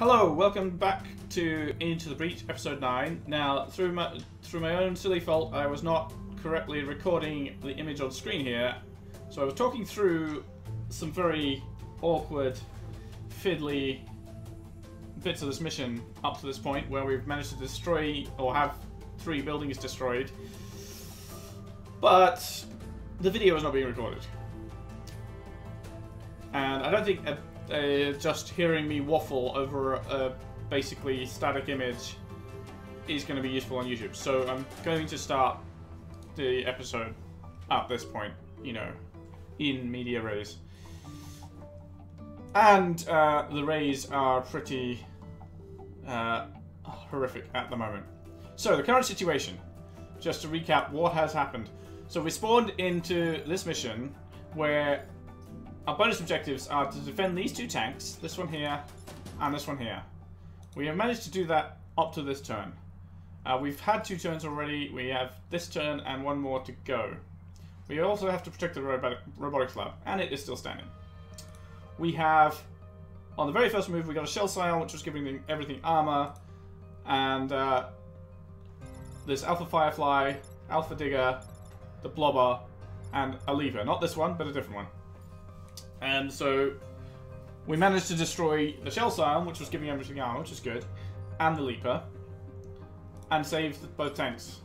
Hello, welcome back to Into the Breach, episode 9. Now, through my through my own silly fault, I was not correctly recording the image on screen here. So I was talking through some very awkward, fiddly bits of this mission up to this point where we've managed to destroy or have three buildings destroyed. But the video is not being recorded. And I don't think uh, just hearing me waffle over a basically static image is going to be useful on YouTube. So I'm going to start the episode at this point, you know, in media res. And uh, the rays are pretty uh, horrific at the moment. So the current situation, just to recap what has happened. So we spawned into this mission where our bonus objectives are to defend these two tanks, this one here and this one here. We have managed to do that up to this turn. Uh, we've had two turns already, we have this turn and one more to go. We also have to protect the robotic, robotics lab, and it is still standing. We have, on the very first move, we got a shell psion, which was giving them everything armor, and uh, this Alpha Firefly, Alpha Digger, the Blobber, and a Lever. Not this one, but a different one. And so we managed to destroy the Shell Psion, which was giving everything armor, which is good, and the Leaper, and saved both tanks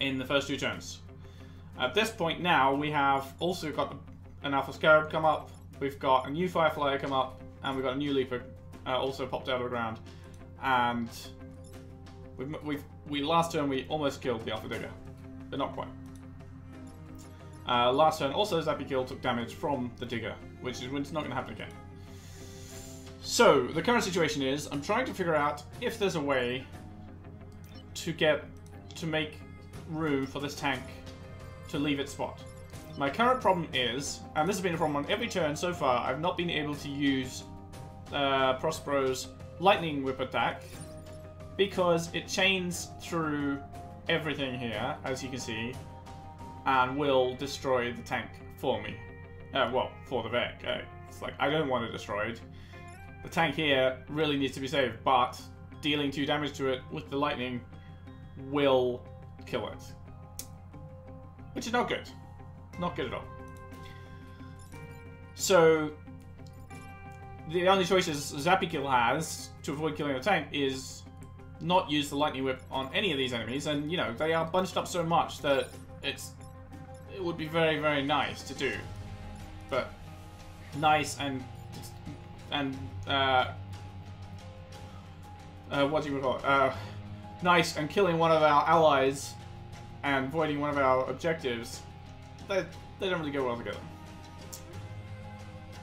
in the first two turns. At this point now, we have also got an Alpha Scarab come up, we've got a new Firefly come up, and we've got a new Leaper uh, also popped out of the ground. And we've, we've, we last turn we almost killed the Alpha Digger, but not quite. Uh, last turn, also Zappy Kill took damage from the Digger, which is when it's not going to happen again. So, the current situation is, I'm trying to figure out if there's a way to get, to make room for this tank to leave its spot. My current problem is, and this has been a problem on every turn so far, I've not been able to use uh, Prospero's Lightning Whip attack because it chains through everything here, as you can see, and will destroy the tank for me. Uh, well, for the Vek. Uh, it's like, I don't want it destroyed. The tank here really needs to be saved, but dealing 2 damage to it with the lightning will kill it. Which is not good. Not good at all. So, the only choices Zappy has to avoid killing the tank is not use the lightning whip on any of these enemies, and you know, they are bunched up so much that it's it would be very, very nice to do. But nice and and uh, uh, what do you call it? Uh, nice and killing one of our allies and voiding one of our objectives. They they don't really go well together.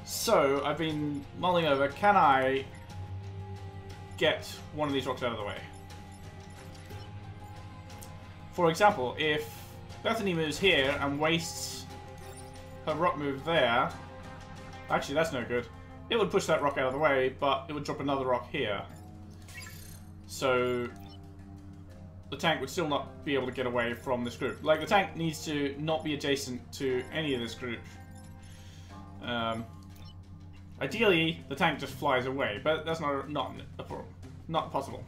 So I've been mulling over. Can I get one of these rocks out of the way? For example, if Bethany moves here and wastes her rock move there. Actually, that's no good. It would push that rock out of the way, but it would drop another rock here. So the tank would still not be able to get away from this group. Like, the tank needs to not be adjacent to any of this group. Um, ideally, the tank just flies away, but that's not not a problem. not possible.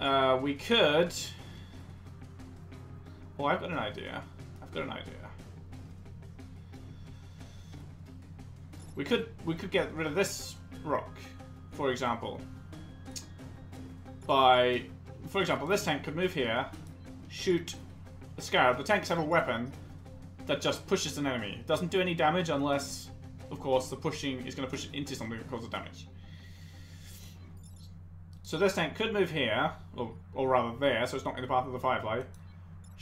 Uh, we could well, I've got an idea. I've got an idea. We could we could get rid of this rock, for example. By, for example, this tank could move here, shoot a scarab. The tanks have a weapon that just pushes an enemy. It doesn't do any damage unless, of course, the pushing is going to push it into something that causes damage. So this tank could move here, or, or rather there, so it's not in the path of the Firefly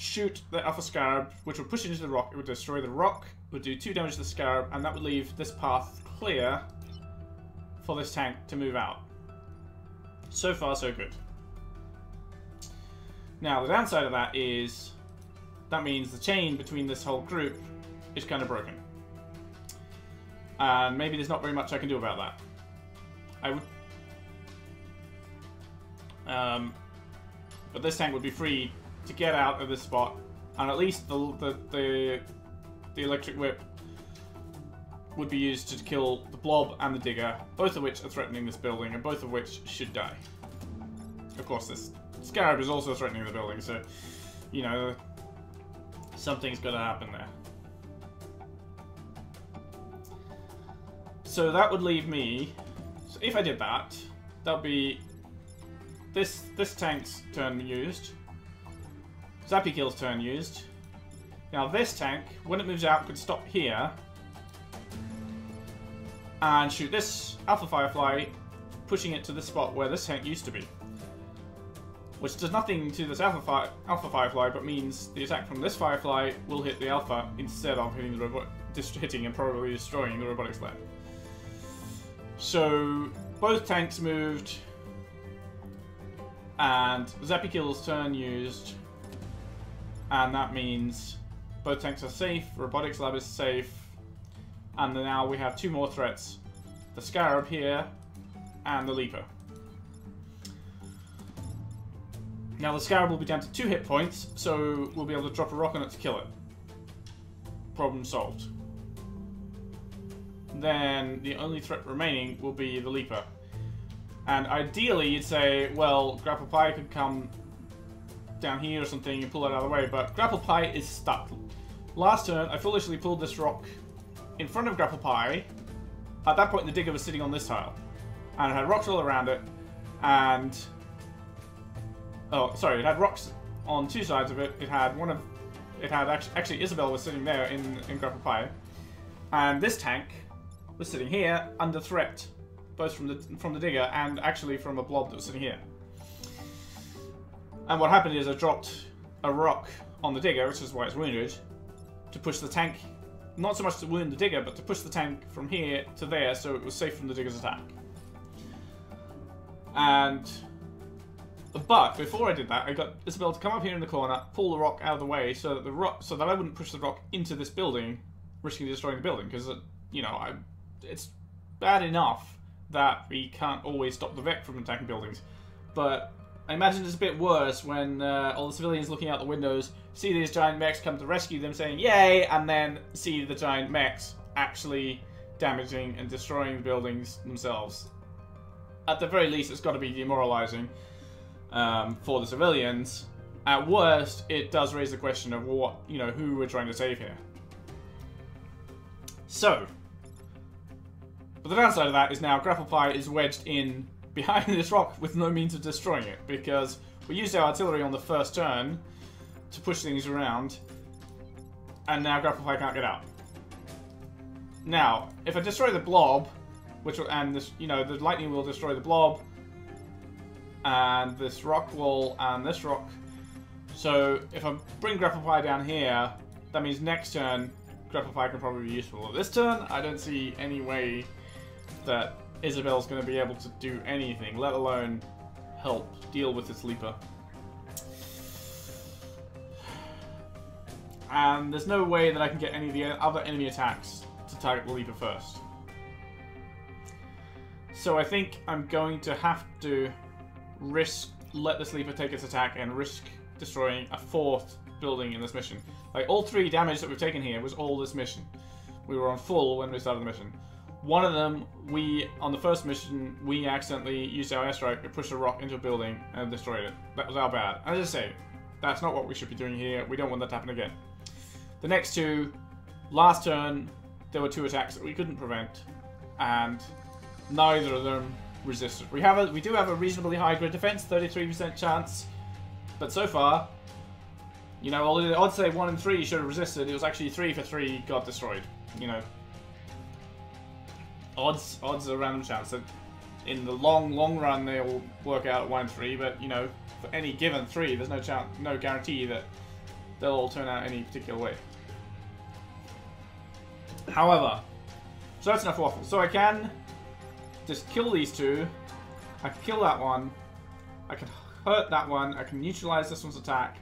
shoot the Alpha Scarab, which would push it into the rock. It would destroy the rock, it would do 2 damage to the Scarab, and that would leave this path clear for this tank to move out. So far, so good. Now, the downside of that is that means the chain between this whole group is kind of broken. And maybe there's not very much I can do about that. I would... Um, but this tank would be free to get out of this spot, and at least the the the, the electric whip would be used to kill the blob and the digger, both of which are threatening this building, and both of which should die. Of course, this scarab is also threatening the building, so, you know, something's got to happen there. So that would leave me... So if I did that, that would be this this tank's turn used. Zappy Kill's turn used. Now this tank, when it moves out, could stop here and shoot this Alpha Firefly, pushing it to the spot where this tank used to be. Which does nothing to this Alpha, Fi Alpha Firefly, but means the attack from this Firefly will hit the Alpha instead of hitting the robot, hitting and probably destroying the robotics lab. So both tanks moved, and Zappy Kill's turn used, and that means both tanks are safe, robotics lab is safe, and now we have two more threats. The Scarab here, and the Leaper. Now the Scarab will be down to two hit points, so we'll be able to drop a rock on it to kill it. Problem solved. Then the only threat remaining will be the Leaper. And ideally you'd say, well, Grapple Pie could come down here or something and pull it out of the way, but Grapple Pie is stuck. Last turn, I foolishly pulled this rock in front of Grapple Pie. At that point, the digger was sitting on this tile. And it had rocks all around it. And... Oh, sorry, it had rocks on two sides of it. It had one of... It had actually, actually Isabelle was sitting there in, in Grapple Pie. And this tank was sitting here under threat. Both from the, from the digger and actually from a blob that was sitting here. And what happened is I dropped a rock on the digger, which is why it's wounded, to push the tank not so much to wound the digger, but to push the tank from here to there so it was safe from the digger's attack. And... But before I did that, I got Isabelle to come up here in the corner, pull the rock out of the way so that the rock, so that I wouldn't push the rock into this building, risking destroying the building. Because, uh, you know, I, it's bad enough that we can't always stop the Vek from attacking buildings. But I imagine it's a bit worse when uh, all the civilians looking out the windows see these giant mechs come to rescue them saying yay, and then see the giant mechs actually damaging and destroying the buildings themselves. At the very least, it's got to be demoralizing um, for the civilians. At worst, it does raise the question of what, you know, who we're trying to save here. So, but the downside of that is now Grapple Pie is wedged in behind this rock with no means of destroying it because we used our artillery on the first turn to push things around, and now Grapple Pie can't get out. Now, if I destroy the blob, which will, and this, you know, the lightning will destroy the blob, and this rock will, and this rock. So if I bring Grapple Pie down here, that means next turn Grapple Pie can probably be useful. This turn, I don't see any way that Isabelle's going to be able to do anything, let alone help deal with this Leaper. and there's no way that I can get any of the other enemy attacks to target the Leaper first. So I think I'm going to have to risk, let the sleeper take its attack and risk destroying a fourth building in this mission. Like, all three damage that we've taken here was all this mission. We were on full when we started the mission. One of them, we, on the first mission, we accidentally used our airstrike to push a rock into a building and destroyed it. That was our bad. As I say, that's not what we should be doing here. We don't want that to happen again. The next two, last turn, there were two attacks that we couldn't prevent, and neither of them resisted. We have a, we do have a reasonably high grid defense, 33% chance, but so far, you know, although the odds say one in three should have resisted, it was actually three for three got destroyed. You know, odds odds are random chance. That in the long long run they will work out one three. but you know, for any given three, there's no chance, no guarantee that they'll all turn out any particular way. However, so that's enough waffle. So I can just kill these two. I can kill that one. I can hurt that one. I can neutralize this one's attack.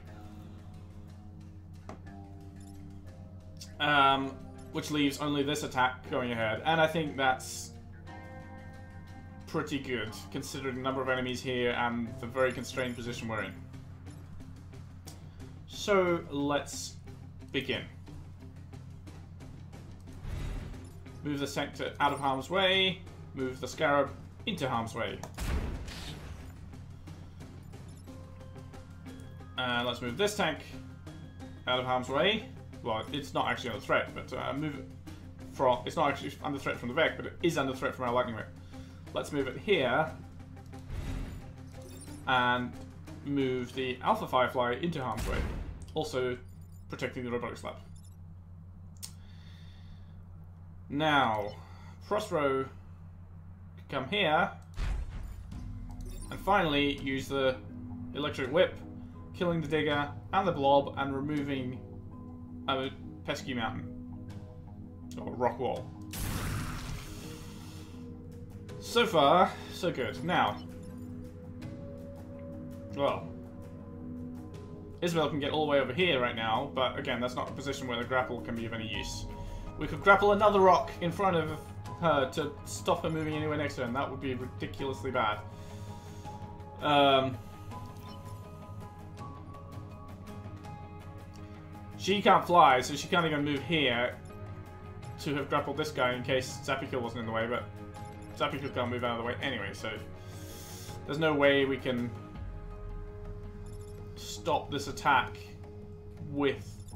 Um, which leaves only this attack going ahead. And I think that's pretty good, considering the number of enemies here and the very constrained position we're in. So, let's begin. Move the sector out of harm's way. Move the Scarab into harm's way. And let's move this tank out of harm's way. Well, it's not actually under threat, but uh, move it from... It's not actually under threat from the Vek, but it is under threat from our Lightning Vek. Let's move it here. And move the Alpha Firefly into harm's way. Also protecting the robotics lab. Now, Prospero can come here. And finally use the electric whip, killing the digger and the blob and removing a pesky mountain. Or rock wall. So far, so good. Now, well, Isabel can get all the way over here right now, but again, that's not a position where the grapple can be of any use. We could grapple another rock in front of her to stop her moving anywhere next to her, and that would be ridiculously bad. Um, she can't fly, so she can't even move here to have grappled this guy in case Zapikil wasn't in the way, but Zapikil can't move out of the way anyway, so there's no way we can stop this attack with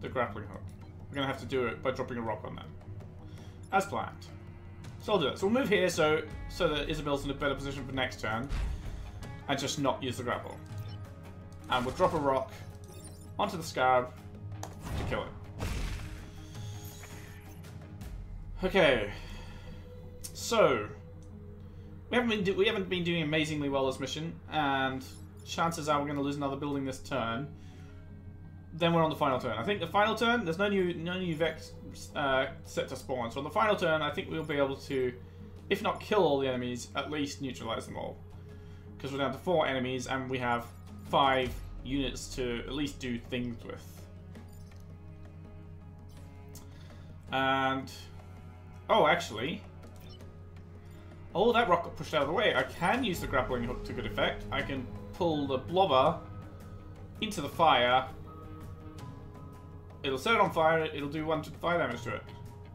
the grappling hook. We're going to have to do it by dropping a rock on them. As planned. So I'll do that. So we'll move here so, so that Isabel's in a better position for next turn. And just not use the grapple. And we'll drop a rock onto the Scarab to kill it. Okay. So, we haven't been we haven't been doing amazingly well this mission, and chances are we're going to lose another building this turn. Then we're on the final turn. I think the final turn, there's no new no new Vex uh, set to spawn. So on the final turn, I think we'll be able to, if not kill all the enemies, at least neutralize them all. Because we're down to four enemies and we have five units to at least do things with. And, oh, actually, oh, that rock got pushed out of the way. I can use the grappling hook to good effect. I can pull the blobber into the fire. It'll set it on fire, it'll do 1 to fire damage to it.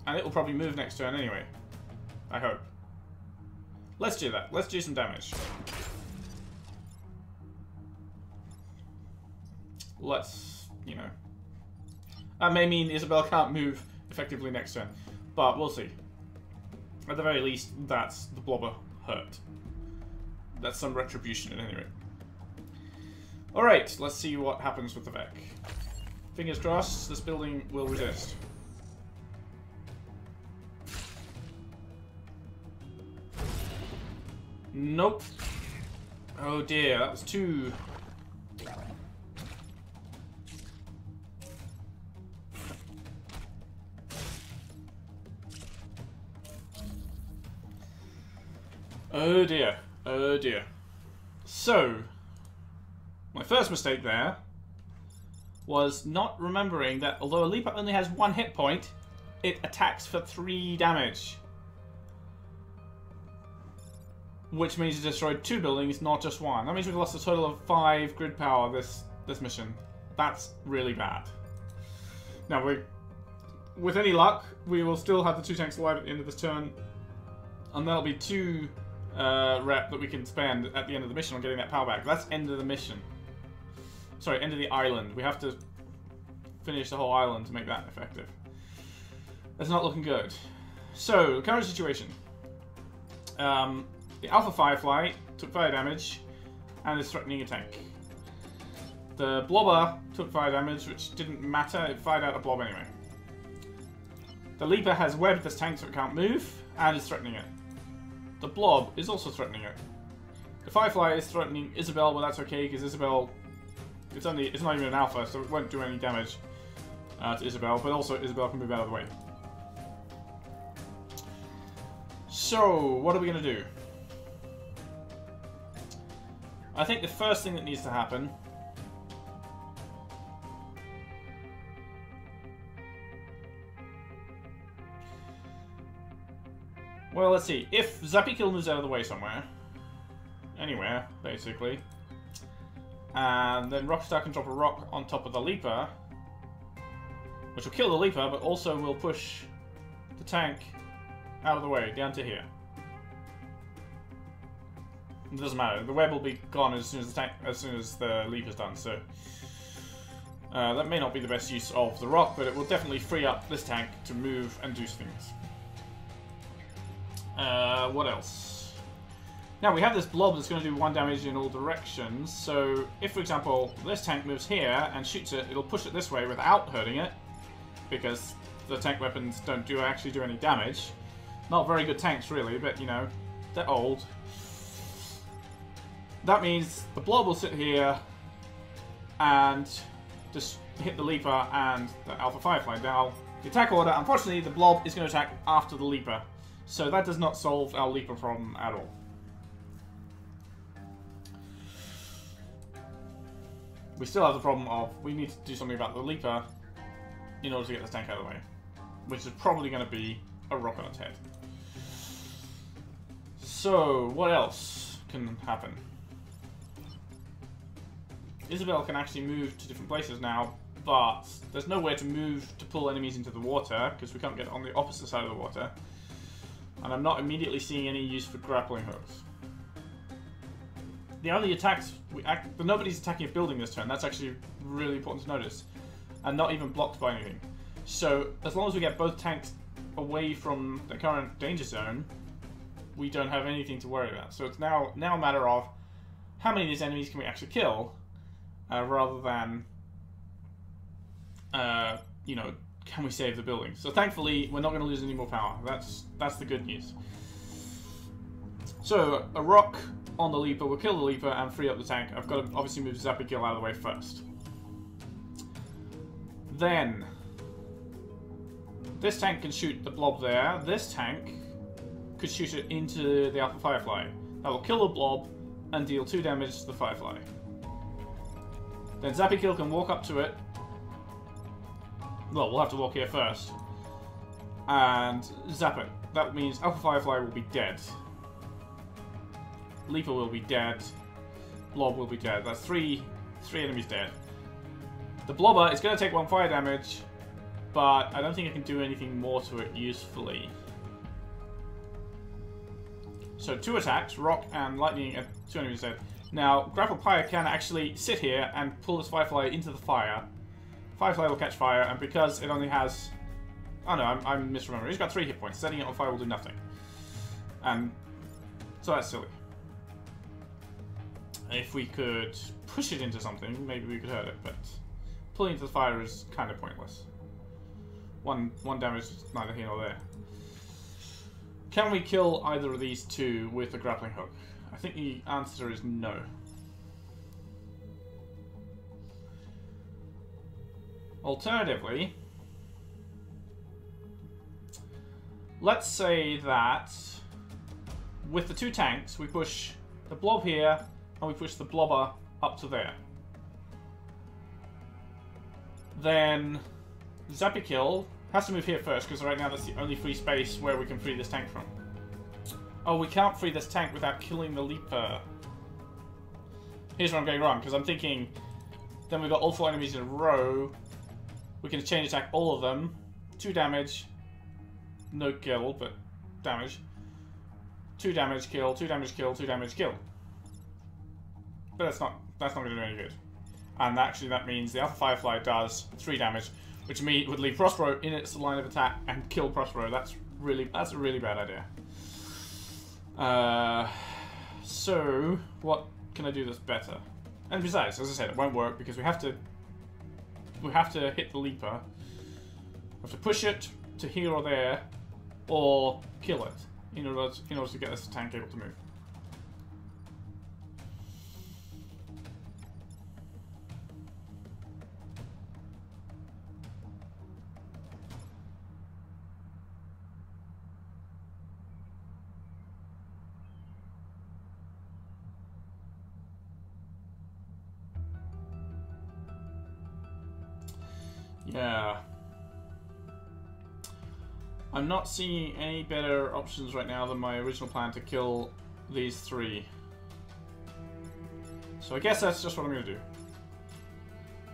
And it will probably move next turn anyway. I hope. Let's do that. Let's do some damage. Let's, you know... That may mean Isabel can't move effectively next turn. But we'll see. At the very least, that's the blobber hurt. That's some retribution at any rate. Alright, let's see what happens with the Vek. Fingers crossed, this building will resist. Nope. Oh dear, that was two. Oh dear. Oh dear. So, my first mistake there was not remembering that although a Leaper only has one hit point, it attacks for three damage. Which means it destroyed two buildings, not just one. That means we've lost a total of five grid power this this mission. That's really bad. Now we with any luck, we will still have the two tanks alive at the end of this turn. And that'll be two uh, rep that we can spend at the end of the mission on getting that power back. That's end of the mission. Sorry, end of the island. We have to finish the whole island to make that effective. That's not looking good. So, current situation. Um, the Alpha Firefly took fire damage and is threatening a tank. The Blobber took fire damage, which didn't matter. It fired out a blob anyway. The Leaper has webbed this tank so it can't move and is threatening it. The Blob is also threatening it. The Firefly is threatening Isabel, but that's okay because Isabel it's only it's not even an alpha, so it won't do any damage uh, to Isabel, but also Isabel can move out of the way. So, what are we going to do? I think the first thing that needs to happen Well, let's see. If Zapikil moves out of the way somewhere, anywhere, basically, and then Rockstar can drop a rock on top of the Leaper, which will kill the Leaper, but also will push the tank out of the way, down to here. It doesn't matter. The web will be gone as soon as the tank, as soon as the leap is done. So uh, that may not be the best use of the rock, but it will definitely free up this tank to move and do things. Uh, what else? Now we have this blob that's going to do one damage in all directions. So if, for example, this tank moves here and shoots it, it'll push it this way without hurting it, because the tank weapons don't do actually do any damage. Not very good tanks, really, but you know, they're old. That means the blob will sit here and just hit the leaper and the alpha firefly. Now, the attack order, unfortunately, the blob is going to attack after the leaper, so that does not solve our leaper problem at all. We still have the problem of we need to do something about the leaper in order to get this tank out of the way, which is probably going to be a rock on its head. So, what else can happen? Isabel can actually move to different places now, but there's nowhere to move to pull enemies into the water, because we can't get on the opposite side of the water. And I'm not immediately seeing any use for grappling hooks. The only attacks, we act, but nobody's attacking a building this turn, that's actually really important to notice. And not even blocked by anything. So, as long as we get both tanks away from the current danger zone, we don't have anything to worry about. So it's now, now a matter of how many of these enemies can we actually kill, uh, rather than, uh, you know, can we save the building? So thankfully, we're not going to lose any more power. That's that's the good news. So a rock on the leaper will kill the leaper and free up the tank. I've got to obviously move Zappikill out of the way first. Then this tank can shoot the blob there. This tank could shoot it into the Alpha Firefly. That will kill the blob and deal 2 damage to the Firefly. Then Zappikill can walk up to it. Well, we'll have to walk here first. And zap it. That means Alpha Firefly will be dead. Leaper will be dead. Blob will be dead. That's three, three enemies dead. The Blobber is going to take one fire damage, but I don't think I can do anything more to it usefully. So two attacks, rock and lightning, and two enemies dead. Now, Grapple Pie can actually sit here and pull this Firefly into the fire. Firefly will catch fire, and because it only has... Oh no, I'm, I'm misremembering. He's got three hit points. Setting it on fire will do nothing. And so that's silly. If we could push it into something, maybe we could hurt it, but pulling into the fire is kind of pointless. One, one damage is neither here nor there. Can we kill either of these two with a grappling hook? I think the answer is no. Alternatively, let's say that with the two tanks, we push the blob here and we push the blobber up to there. Then Zappikill has to move here first, because right now that's the only free space where we can free this tank from. Oh, we can't free this tank without killing the Leaper. Here's where I'm going wrong, because I'm thinking... Then we've got all four enemies in a row. We can chain attack all of them. Two damage. No kill, but damage. Two damage, kill, two damage, kill, two damage, kill. But that's not that's not going to do any good. And actually that means the Alpha Firefly does three damage, which me would leave Prospero in its line of attack and kill Prospero. That's really that's a really bad idea. Uh, so what can I do that's better? And besides, as I said, it won't work because we have to we have to hit the leaper. We have to push it to here or there, or kill it in order to, in order to get this tank able to move. Yeah. I'm not seeing any better options right now than my original plan to kill these three. So I guess that's just what I'm going to do.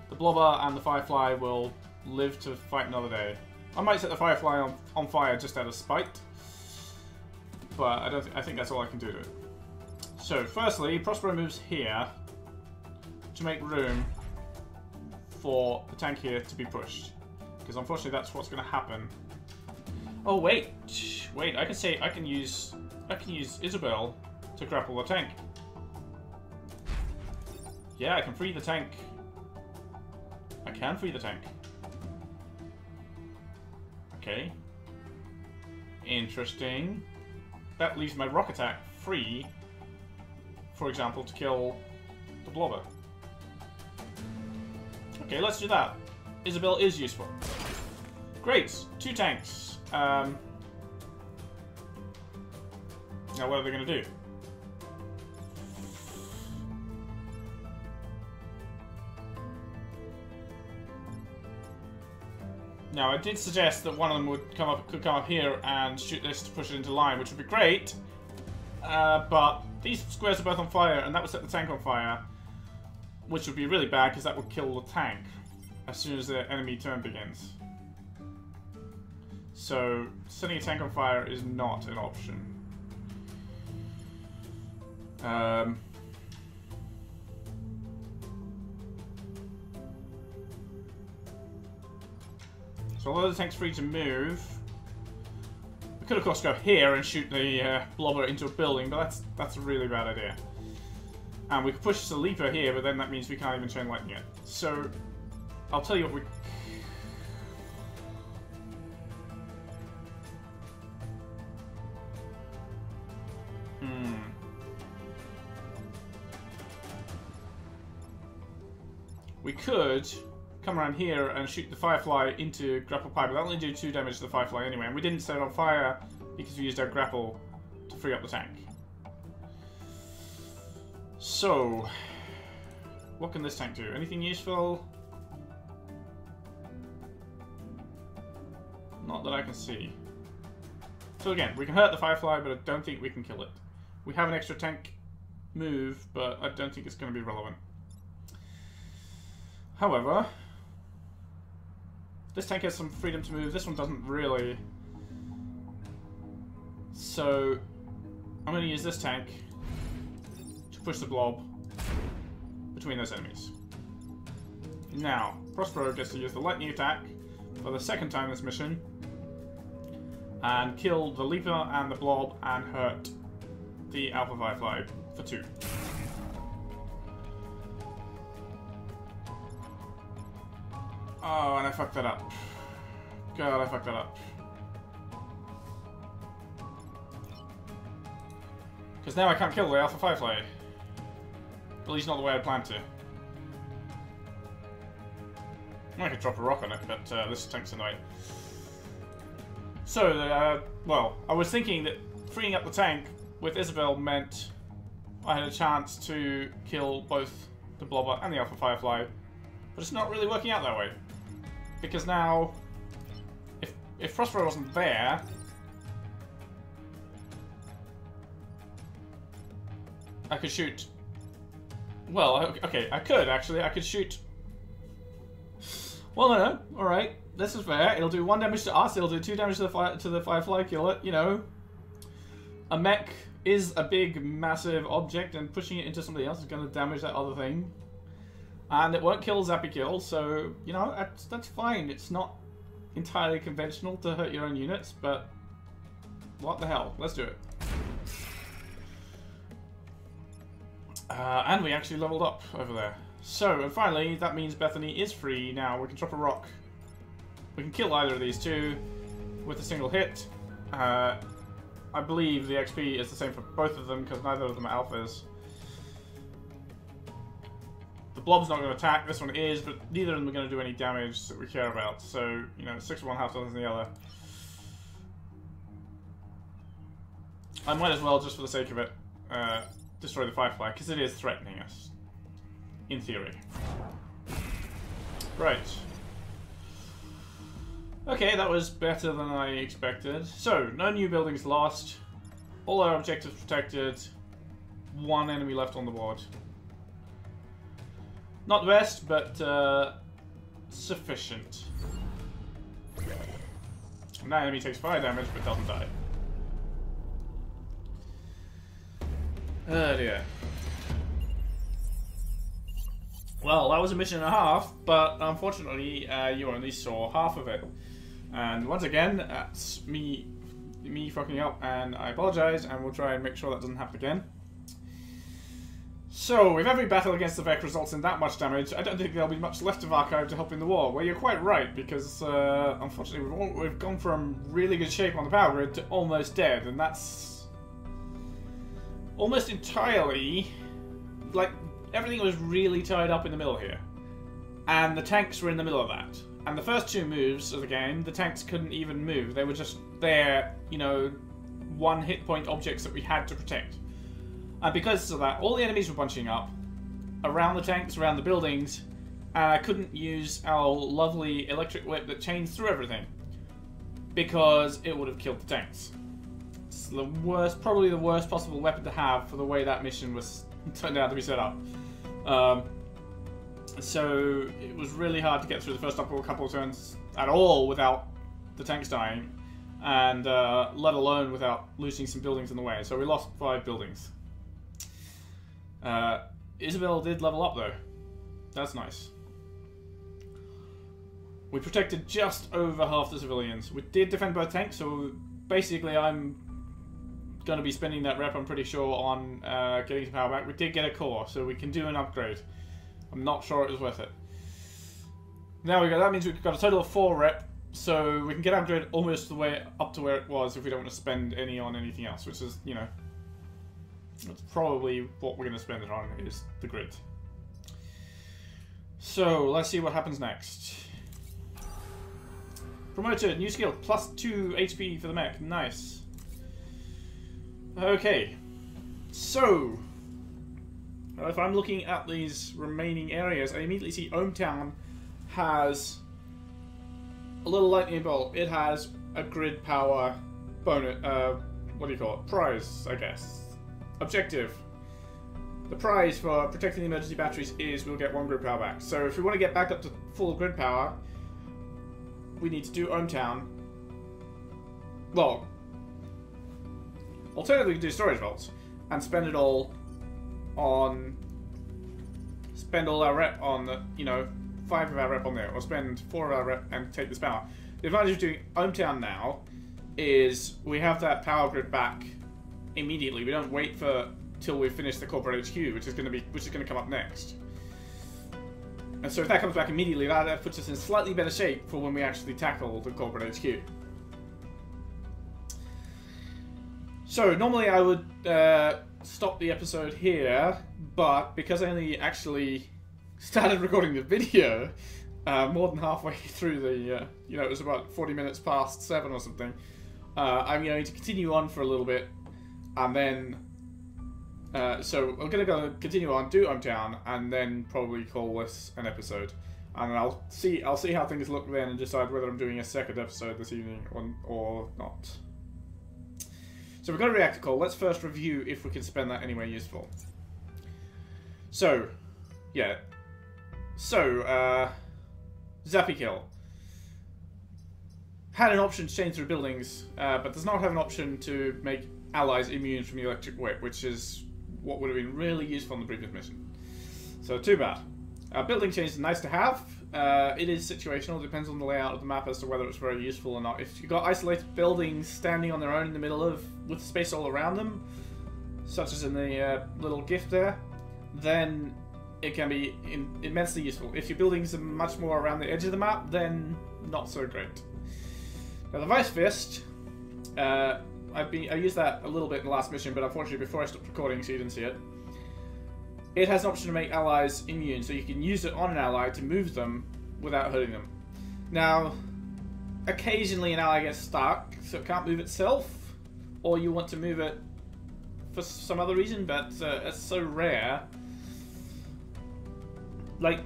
The Blobber and the Firefly will live to fight another day. I might set the Firefly on, on fire just out of spite. But I don't. Th I think that's all I can do to it. So, firstly, Prospero moves here to make room for the tank here to be pushed. Because unfortunately that's what's going to happen. Oh, wait. Wait, I can say I can use I can use Isabel to grapple the tank. Yeah, I can free the tank. I can free the tank. Okay. Interesting. That leaves my rock attack free, for example, to kill the blobber. Okay, let's do that. Isabel is useful. Great, two tanks. Um, now what are they going to do? Now, I did suggest that one of them would come up, could come up here and shoot this to push it into line, which would be great. Uh, but these squares are both on fire, and that would set the tank on fire, which would be really bad because that would kill the tank as soon as the enemy turn begins. So, setting a tank on fire is not an option. Um, So although the tank's free to move, we could of course go here and shoot the uh, blobber into a building, but that's that's a really bad idea. And we could push the leaper here, but then that means we can't even chain lightning it. So I'll tell you what we. Hmm. We could come around here and shoot the Firefly into Grapple Pipe. That'll only do 2 damage to the Firefly anyway, and we didn't set it on fire because we used our Grapple to free up the tank. So, what can this tank do? Anything useful? Not that I can see. So again, we can hurt the Firefly, but I don't think we can kill it. We have an extra tank move, but I don't think it's going to be relevant. However, this tank has some freedom to move. This one doesn't really. So, I'm going to use this tank push the blob between those enemies. Now, Prospero gets to use the lightning attack for the second time in this mission and kill the Leaper and the Blob and hurt the Alpha Firefly for two. Oh, and I fucked that up. God, I fucked that up. Because now I can't kill the Alpha Firefly. At least not the way I planned to. I could drop a rock on it, but uh, this tank's annoying. So, uh, well, I was thinking that freeing up the tank with Isabel meant I had a chance to kill both the Blobber and the Alpha Firefly, but it's not really working out that way. Because now, if, if Prospero wasn't there, I could shoot... Well, okay, I could actually. I could shoot... Well, no, no. Alright, this is fair. It'll do one damage to us, it'll do two damage to the, fire, to the Firefly, kill it, you know. A mech is a big, massive object, and pushing it into somebody else is going to damage that other thing. And it won't kill Zappy Kill, so, you know, that's, that's fine. It's not entirely conventional to hurt your own units, but what the hell? Let's do it. Uh, and we actually leveled up over there. So, and finally, that means Bethany is free now. We can drop a rock. We can kill either of these two with a single hit. Uh, I believe the XP is the same for both of them because neither of them are alphas The blob's not going to attack, this one is, but neither of them are going to do any damage that we care about. So, you know, 6 one, half dozen the other. I might as well, just for the sake of it, uh, destroy the Firefly, because it is threatening us. In theory. Right. Okay, that was better than I expected. So, no new buildings lost. All our objectives protected. One enemy left on the board. Not the best, but uh, sufficient. And that enemy takes fire damage but doesn't die. Oh dear. Well, that was a mission and a half, but unfortunately, uh, you only saw half of it. And once again, that's me, me fucking up, and I apologize, and we'll try and make sure that doesn't happen again. So, if every battle against the Vek results in that much damage, I don't think there'll be much left of Archive to help in the war. Well, you're quite right, because uh, unfortunately we've, all, we've gone from really good shape on the power grid to almost dead, and that's almost entirely like everything was really tied up in the middle here. And the tanks were in the middle of that. And the first two moves of the game, the tanks couldn't even move. They were just there, you know, one hit point objects that we had to protect. And because of that, all the enemies were bunching up around the tanks, around the buildings, and I couldn't use our lovely electric whip that chains through everything because it would have killed the tanks. The worst, probably the worst possible weapon to have for the way that mission was turned out to be set up. Um, so it was really hard to get through the first couple, couple of turns at all without the tanks dying, and uh, let alone without losing some buildings in the way. So we lost five buildings. Uh, Isabel did level up though. That's nice. We protected just over half the civilians. We did defend both tanks, so basically I'm going to be spending that rep, I'm pretty sure, on uh, getting some power back. We did get a core, so we can do an upgrade. I'm not sure it was worth it. Now we go. That means we've got a total of four rep, so we can get upgrade almost the way up to where it was if we don't want to spend any on anything else, which is, you know, that's probably what we're going to spend it on, is the grid. So, let's see what happens next. Promoted, new skill, plus 2 HP for the mech. Nice. Okay. So, if I'm looking at these remaining areas, I immediately see ohmTown has a little lightning bolt. It has a grid power bonus. Uh, what do you call it? Prize, I guess. Objective. The prize for protecting the emergency batteries is we'll get one grid power back. So if we want to get back up to full grid power, we need to do ohmTown. Well, alternatively, we can do storage vaults and spend it all on spend all our rep on the, you know, five of our rep on there, or spend four of our rep and take this power. The advantage of doing ohmTown now is we have that power grid back immediately. We don't wait for till we finish the corporate HQ, which is going to be which is going to come up next. And so if that comes back immediately, that puts us in slightly better shape for when we actually tackle the corporate HQ. So normally I would uh, stop the episode here, but because I only actually started recording the video uh, more than halfway through the, uh, you know, it was about 40 minutes past 7 or something, uh, I'm going to continue on for a little bit, and then, uh, so I'm going to go continue on, do ohmTown, and then probably call this an episode. And I'll see I'll see how things look then and decide whether I'm doing a second episode this evening or, or not. So we've got a reactor core. Let's first review if we can spend that anywhere useful. So, yeah. So, uh, Zappy Kill. Had an option to chain through buildings, uh, but does not have an option to make allies immune from the electric whip, which is what would have been really useful in the previous mission. So, too bad. Uh, building chain is nice to have. Uh, it is situational. Depends on the layout of the map as to whether it's very useful or not. If you've got isolated buildings standing on their own in the middle of with space all around them, such as in the uh, little gift there, then it can be immensely useful. If your buildings are much more around the edge of the map, then not so great. Now the Vice Fist, uh, I've been I used that a little bit in the last mission, but unfortunately before I stopped recording, so you didn't see it. It has an option to make allies immune, so you can use it on an ally to move them without hurting them. Now, occasionally an ally gets stuck, so it can't move itself, or you want to move it for some other reason, but uh, it's so rare. Like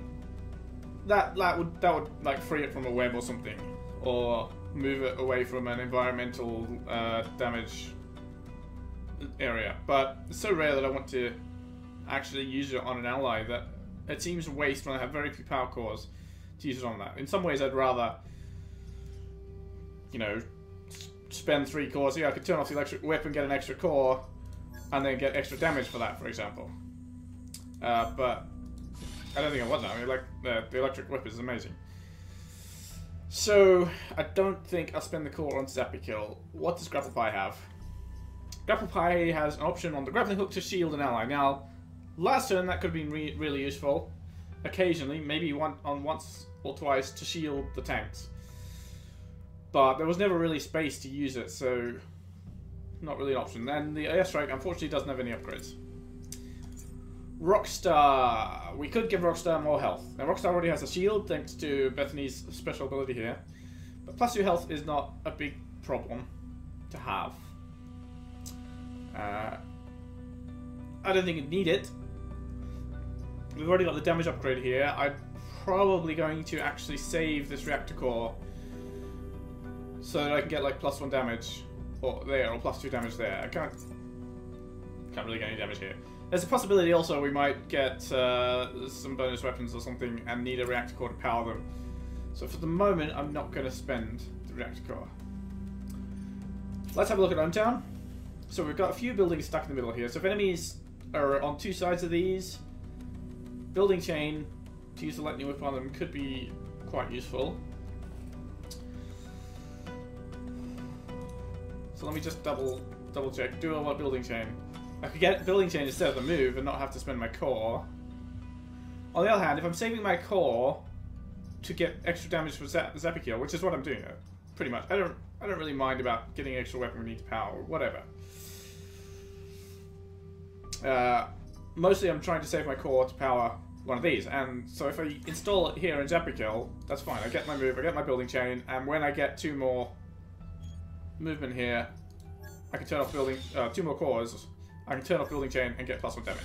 that, that would that would like free it from a web or something, or move it away from an environmental uh, damage area. But it's so rare that I want to actually use it on an ally that it seems waste when I have very few power cores to use it on that. In some ways, I'd rather, you know, spend three cores here. I could turn off the electric whip and get an extra core, and then get extra damage for that, for example. Uh, but I don't think I want that. I mean, like the, the electric whip is amazing. So I don't think I'll spend the core on Zappy Kill. What does Grapple Pie have? Grapple Pie has an option on the grappling hook to shield an ally. Now, last turn that could have been re really useful. Occasionally, maybe one on once or twice to shield the tanks. But there was never really space to use it, so not really an option. Then the airstrike unfortunately doesn't have any upgrades. Rockstar. We could give Rockstar more health. Now Rockstar already has a shield thanks to Bethany's special ability here. But plus two health is not a big problem to have. Uh, I don't think you need it. We've already got the damage upgrade here. I'm probably going to actually save this reactor core so that I can get like plus one damage or there or plus two damage there. I can't can't really get any damage here. There's a possibility also we might get uh, some bonus weapons or something and need a reactor core to power them. So for the moment, I'm not going to spend the reactor core. Let's have a look at Hometown. So we've got a few buildings stuck in the middle here. So if enemies are on two sides of these, building chain to use the lightning whip on them could be quite useful. So let me just double double check. Do I want building chain? I could get building chain instead of the move and not have to spend my core. On the other hand, if I'm saving my core to get extra damage for Zap which is what I'm doing, pretty much. I don't I don't really mind about getting extra weapon to power or whatever. Uh, mostly I'm trying to save my core to power one of these, and so if I install it here in Zapikiel, that's fine. I get my move, I get my building chain, and when I get two more movement here, I can turn off building, uh, two more cores, I can turn off building chain and get plus one damage.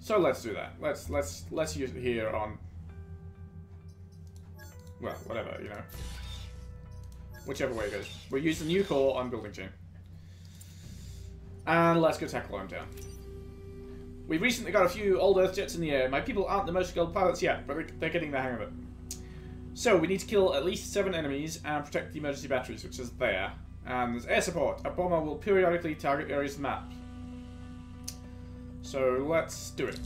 So let's do that. Let's let's let's use it here on well, whatever, you know. Whichever way it goes. We'll use the new core on building chain. And let's go tackle Hometown. We've recently got a few old Earth jets in the air. My people aren't the most skilled pilots yet, but they're getting the hang of it. So we need to kill at least seven enemies and protect the emergency batteries, which is there. And there's air support. A bomber will periodically target areas of the map. So let's do it.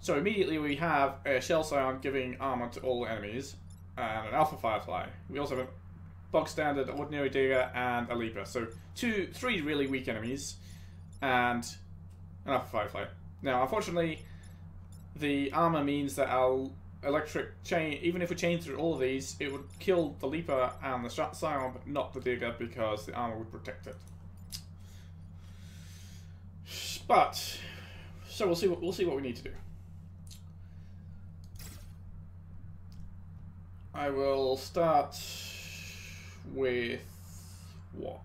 So immediately we have a Shell Psion giving armor to all enemies, and an Alpha Firefly. We also have bog standard Ordinary Digger and a Leaper. So two, three really weak enemies, and enough Firefly. Now, unfortunately, the armor means that our electric chain, even if we chain through all of these, it would kill the Leaper and the Psion, but not the Digger because the armor would protect it. But so we'll see what we'll see what we need to do. I will start with what?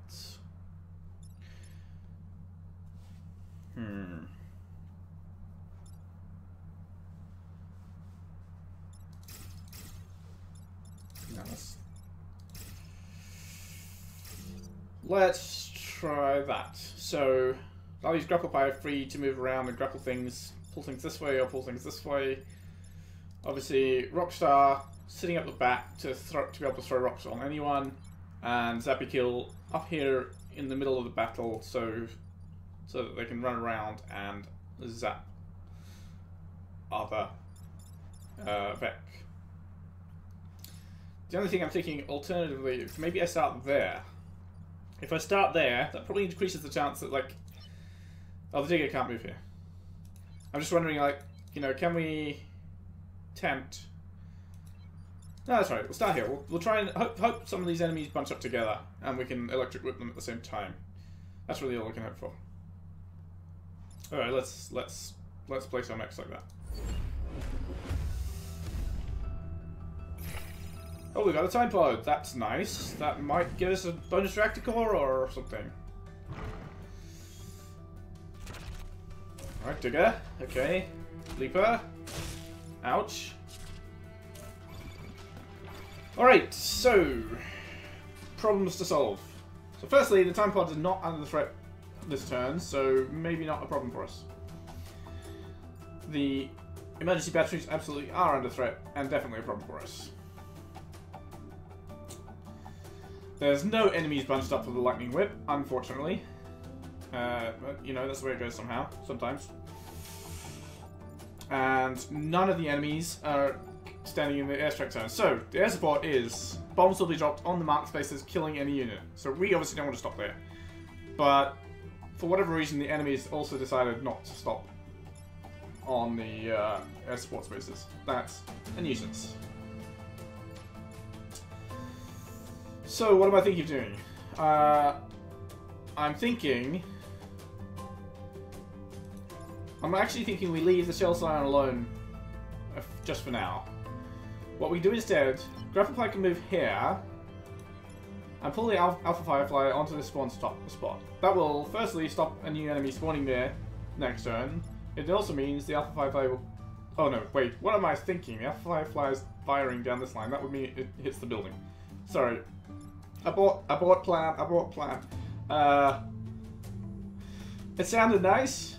Hmm. Nice. Let's try that. So, I'll use Grapple Pie free to move around and grapple things, pull things this way or pull things this way. Obviously, Rockstar sitting up the back to throw, to be able to throw rocks on anyone, and Zappy Kill up here in the middle of the battle, so so that they can run around and zap other uh, Vek. The only thing I'm thinking alternatively, maybe I start there. If I start there, that probably increases the chance that like, oh, the digger can't move here. I'm just wondering, like, you know, can we tempt no, that's right. We'll start here. We'll, we'll try and hope, hope some of these enemies bunch up together, and we can electric whip them at the same time. That's really all we can hope for. All right, let's let's let's place our X like that. Oh, we got a time pod. That's nice. That might get us a bonus reactor core or something. Alright, Digger. Okay. Leaper. Ouch. Alright, so problems to solve. So firstly, the time pod is not under threat this turn, so maybe not a problem for us. The Emergency batteries absolutely are under threat, and definitely a problem for us. There's no enemies bunched up for the Lightning Whip, unfortunately. Uh, but, you know, that's the way it goes somehow, sometimes. And none of the enemies are standing in the airstrike zone. So, the air support is bombs will be dropped on the marked spaces, killing any unit. So we obviously don't want to stop there. But for whatever reason, the enemies also decided not to stop on the uh, air support spaces. That's a nuisance. So, what am I thinking of doing? Uh, I'm thinking... I'm actually thinking we leave the Shell Psion alone uh, just for now. What we do instead, Grapple can move here and pull the Alpha, Alpha Firefly onto the spawn stop spot. That will firstly stop a new enemy spawning there next turn. It also means the Alpha Firefly will... Oh no, wait, what am I thinking? The Alpha Firefly is firing down this line. That would mean it hits the building. Sorry. Abort, abort plan, abort plan. Uh, it sounded nice.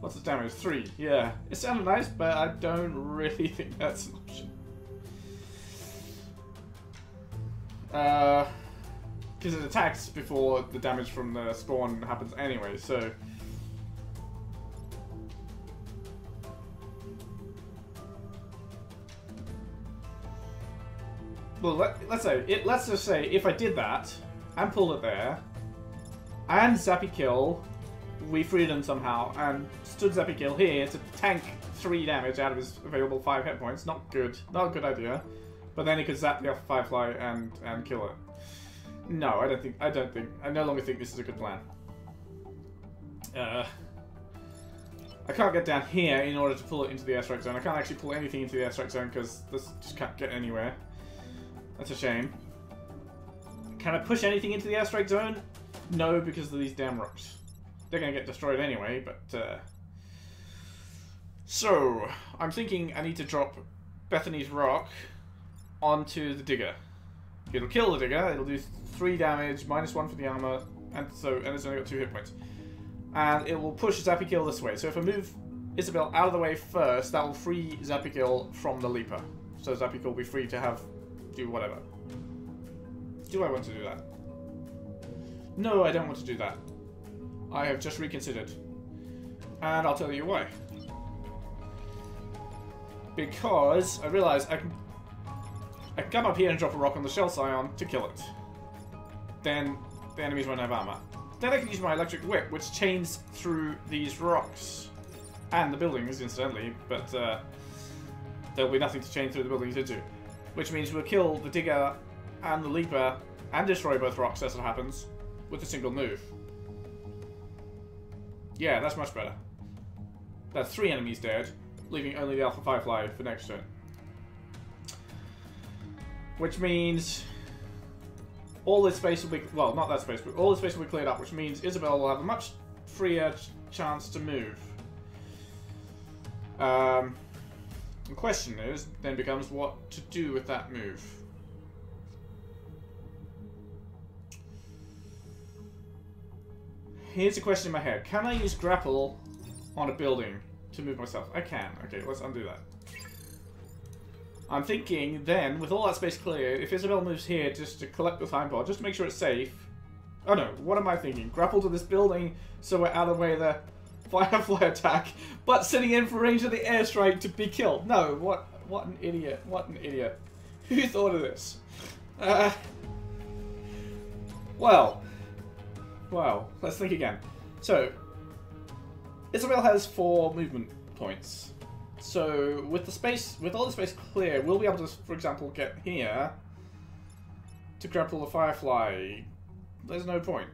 What's the damage? Three. Yeah. It sounded nice, but I don't really think that's option. Uh, because it attacks before the damage from the spawn happens anyway, so... Well, let, us say, it, let's just say, if I did that, and pulled it there, and Zappy Kill, we freed him somehow, and stood Zappy Kill here to tank 3 damage out of his available 5 hit points, not good, not a good idea. But then he could zap the Firefly and and kill it. No, I don't think. I don't think. I no longer think this is a good plan. Uh, I can't get down here in order to pull it into the airstrike zone. I can't actually pull anything into the airstrike zone because this just can't get anywhere. That's a shame. Can I push anything into the airstrike zone? No, because of these damn rocks. They're going to get destroyed anyway, but... Uh... So, I'm thinking I need to drop Bethany's rock onto the digger. It'll kill the digger, it'll do 3 damage, minus 1 for the armor, and so and it's only got 2 hit points. And it will push Zappy Kill this way. So if I move Isabel out of the way first, that will free Zappy Kill from the Leaper. So Zappy Kill will be free to have do whatever. Do I want to do that? No, I don't want to do that. I have just reconsidered. And I'll tell you why. Because I realize I can I come up here and drop a rock on the Shell Psion to kill it. Then the enemies won't have armor. Then I can use my electric whip, which chains through these rocks. And the buildings, incidentally, but uh, there'll be nothing to chain through the buildings into. Which means we'll kill the Digger and the Leaper and destroy both rocks as it happens with a single move. Yeah, that's much better. That's three enemies dead, leaving only the Alpha Firefly for next turn. Which means all this space will be, well, not that space, but all this space will be cleared up, which means Isabel will have a much freer ch chance to move. Um, the question is, then becomes what to do with that move. Here's a question in my head. Can I use grapple on a building to move myself? I can. Okay, let's undo that. I'm thinking then, with all that space clear, if Isabel moves here just to collect the time pod, just to make sure it's safe. Oh no, what am I thinking? Grapple to this building so we're out of the way the Firefly attack, but sitting in for range of the airstrike to be killed. No, what what an idiot. What an idiot. Who thought of this? Uh, well, well, let's think again. So, Isabel has four movement points. So with the space, with all the space clear, we'll be able to, for example, get here to grapple the Firefly. There's no point.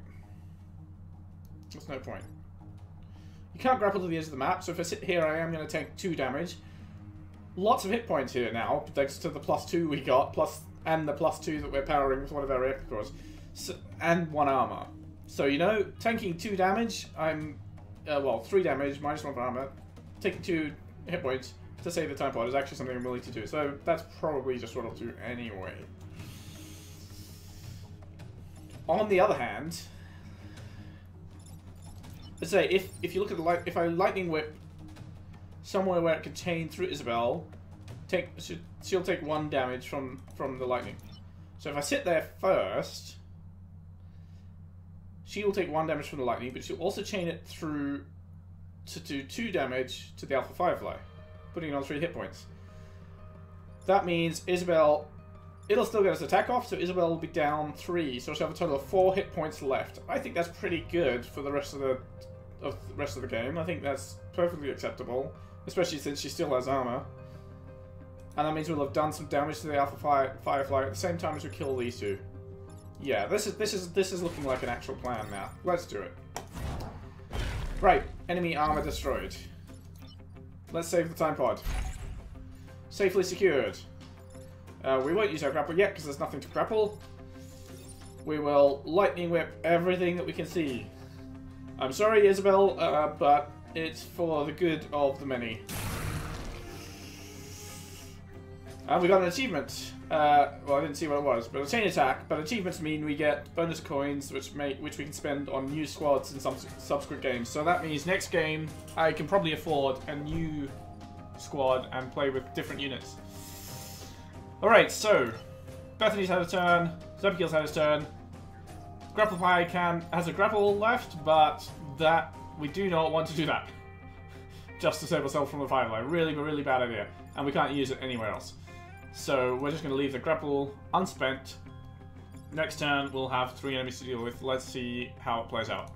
There's no point. You can't grapple to the edge of the map, so if I sit here, I am going to take two damage. Lots of hit points here now, thanks to the plus two we got, plus and the plus two that we're powering with one of our air cores, so, and one armor. So you know, tanking two damage, I'm uh, well three damage minus one armor, taking two hit points to save the time pod is actually something I'm willing to do. So that's probably just what I'll do anyway. On the other hand, let's say if if you look at the light, if I lightning whip somewhere where it can chain through Isabel, take she'll take one damage from from the lightning. So if I sit there first, she will take one damage from the lightning, but she'll also chain it through to do two damage to the Alpha Firefly, putting it on three hit points. That means Isabel, it'll still get its attack off, so Isabel will be down three, so she'll have a total of four hit points left. I think that's pretty good for the rest of the of the rest of the game. I think that's perfectly acceptable, especially since she still has armor. And that means we'll have done some damage to the Alpha Fire Firefly at the same time as we kill these two. Yeah, this is this is this is looking like an actual plan now. Let's do it. Right, enemy armor destroyed. Let's save the time pod. Safely secured. Uh, we won't use our grapple yet because there's nothing to grapple. We will lightning whip everything that we can see. I'm sorry, Isabel, uh, but it's for the good of the many. And we got an achievement. Uh, well, I didn't see what it was, but a chain attack. But achievements mean we get bonus coins, which which we can spend on new squads in some subsequent games. So that means next game I can probably afford a new squad and play with different units. All right, so Bethany's had a turn. Zebkiel's had his turn. Grapple Grapplify can has a grapple left, but that we do not want to do that. Just to save ourselves from the firefly. Really, really bad idea. And we can't use it anywhere else. So we're just going to leave the grapple unspent. Next turn, we'll have three enemies to deal with. Let's see how it plays out.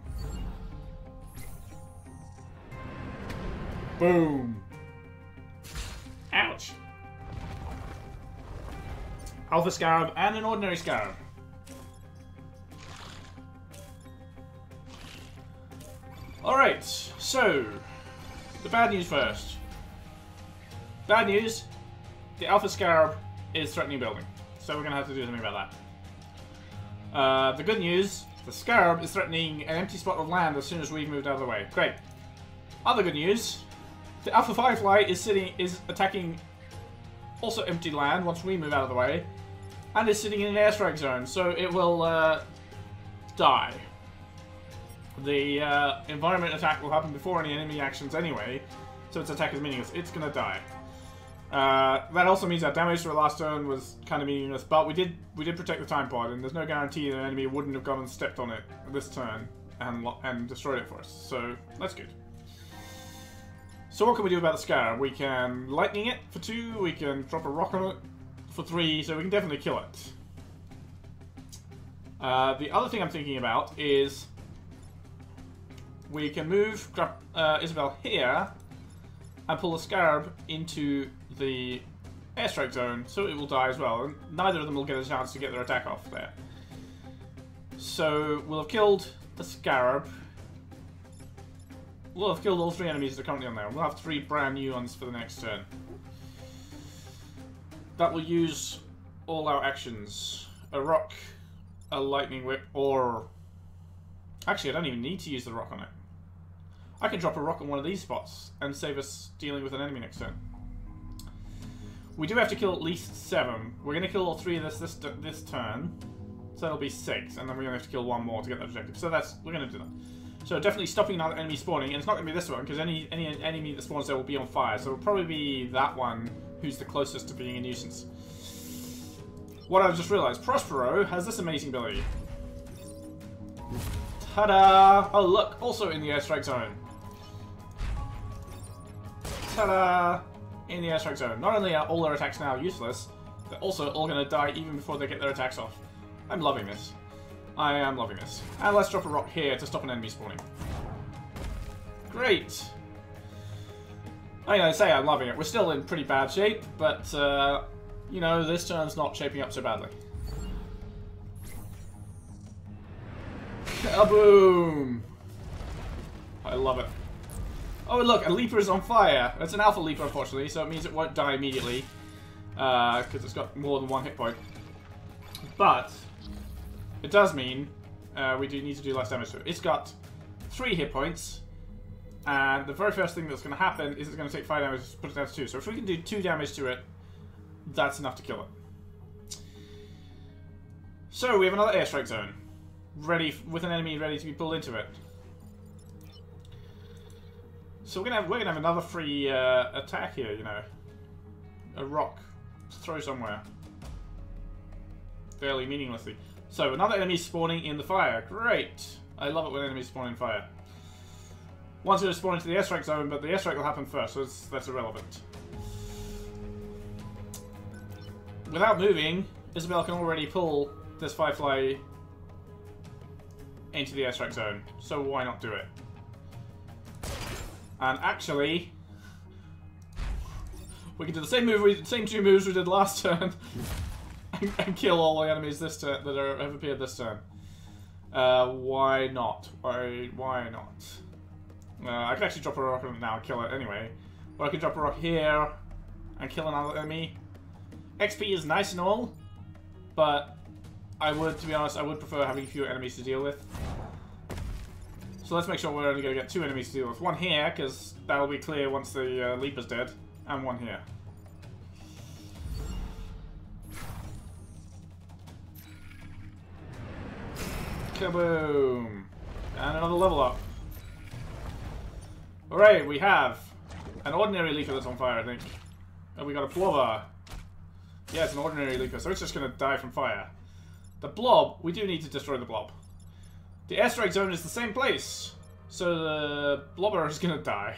Boom! Ouch! Alpha Scarab and an ordinary Scarab. Alright, so, the bad news first. Bad news, the Alpha Scarab is threatening building. So we're going to have to do something about that. Uh, the good news, the Scarab is threatening an empty spot of land as soon as we've moved out of the way. Great. Other good news, the Alpha Firefly is sitting is attacking also empty land once we move out of the way, and is sitting in an airstrike zone, so it will uh, die. The uh, environment attack will happen before any enemy actions anyway, so its attack is meaningless. It's gonna die. Uh, that also means our damage to the last turn was kind of meaningless, but we did we did protect the time pod, and there's no guarantee that an enemy wouldn't have gone and stepped on it this turn and and destroyed it for us. So that's good. So what can we do about the Scarab? We can lightning it for two, we can drop a rock on it for three, so we can definitely kill it. Uh, the other thing I'm thinking about is we can move uh, Isabel here and pull the Scarab into the airstrike zone, so it will die as well. And neither of them will get a chance to get their attack off there. So we'll have killed the Scarab. We'll have killed all three enemies that are currently on there. We'll have three brand new ones for the next turn. That will use all our actions. A rock, a lightning whip, or... Actually, I don't even need to use the rock on it. I can drop a rock on one of these spots and save us dealing with an enemy next turn. We do have to kill at least seven. We're going to kill all three of this this, this turn. So that'll be six, and then we're going to have to kill one more to get that objective. So that's we're going to do that. So definitely stopping another enemy spawning, and it's not going to be this one, because any, any enemy that spawns there will be on fire. So it'll probably be that one who's the closest to being a nuisance. What I've just realised, Prospero has this amazing ability. Ta-da! Oh look, also in the airstrike zone. Ta-da! In the airstrike zone. Not only are all their attacks now useless, they're also all going to die even before they get their attacks off. I'm loving this. I am loving this. And let's drop a rock here to stop an enemy spawning. Great! I gotta say I'm loving it. We're still in pretty bad shape, but, uh, you know, this turn's not shaping up so badly. Kaboom! I love it. Oh, look, a leaper is on fire. It's an alpha leaper, unfortunately, so it means it won't die immediately. Because uh, it's got more than one hit point. But, it does mean uh, we do need to do less damage to it. It's got three hit points. And the very first thing that's going to happen is it's going to take five damage to put it down to two. So if we can do two damage to it, that's enough to kill it. So we have another airstrike zone. Ready, with an enemy ready to be pulled into it. So we're gonna have we're gonna have another free uh, attack here, you know. A rock to throw somewhere. Fairly meaninglessly. So another enemy spawning in the fire. Great! I love it when enemies spawn in fire. Once it spawn into the airstrike zone, but the airstrike will happen first, so that's irrelevant. Without moving, Isabel can already pull this Firefly into the airstrike zone, so why not do it? And actually, we can do the same move, we, same two moves we did last turn, and, and, kill all the enemies this turn that are, have appeared this turn. Uh, why not? Why? Why not? Uh, I can actually drop a rock it now and kill it anyway. Or I can drop a rock here and kill another enemy. XP is nice and all, but I would, to be honest, I would prefer having fewer enemies to deal with. So let's make sure we're only going to get two enemies to deal with. One here, because that'll be clear once the uh, Leaper's dead, and one here. Kaboom! And another level up. Alright, we have an ordinary Leaper that's on fire, I think. And we got a Blobber. Yeah, it's an ordinary Leaper, so it's just going to die from fire. The Blob, we do need to destroy the Blob. The airstrike zone is the same place, so the blobber is gonna die.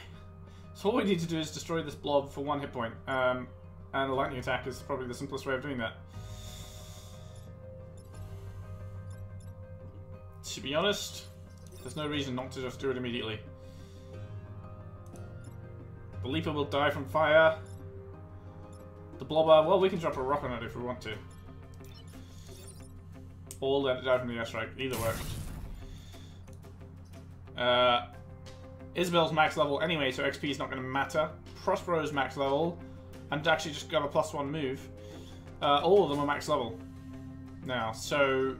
So all we need to do is destroy this blob for one hit point, um, and a lightning attack is probably the simplest way of doing that. To be honest, there's no reason not to just do it immediately. The Leaper will die from fire. The Blobber, well, we can drop a rock on it if we want to. Or let it die from the airstrike, either works. Uh, Isabel's max level anyway, so XP is not going to matter. Prospero's max level, and actually just got a plus one move. Uh, all of them are max level now, so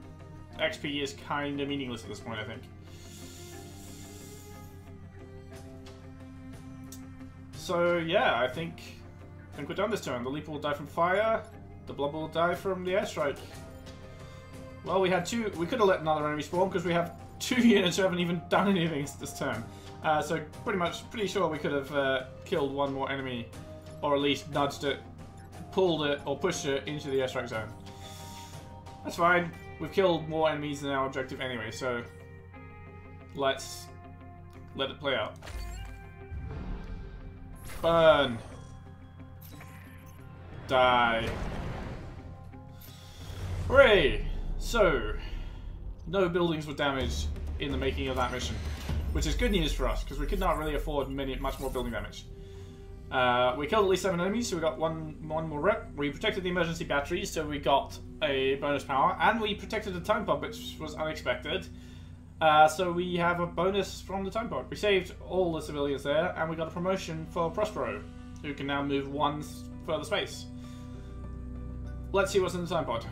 XP is kind of meaningless at this point, I think. So yeah, I think I think we're done this turn. The Leaper will die from fire. The Blob will die from the airstrike. Well, we had two. We could have let another enemy spawn because we have two units who haven't even done anything this turn. Uh, so pretty much, pretty sure we could have uh, killed one more enemy, or at least nudged it, pulled it, or pushed it into the airstrike zone. That's fine. We've killed more enemies than our objective anyway, so let's let it play out. Burn. Die. Hooray! So, no buildings were damaged in the making of that mission, which is good news for us because we could not really afford many much more building damage. Uh, we killed at least seven enemies, so we got one one more rep. We protected the emergency batteries, so we got a bonus power, and we protected the time bomb, which was unexpected. Uh, so we have a bonus from the time bomb. We saved all the civilians there, and we got a promotion for Prospero, who can now move one further space. Let's see what's in the time pod.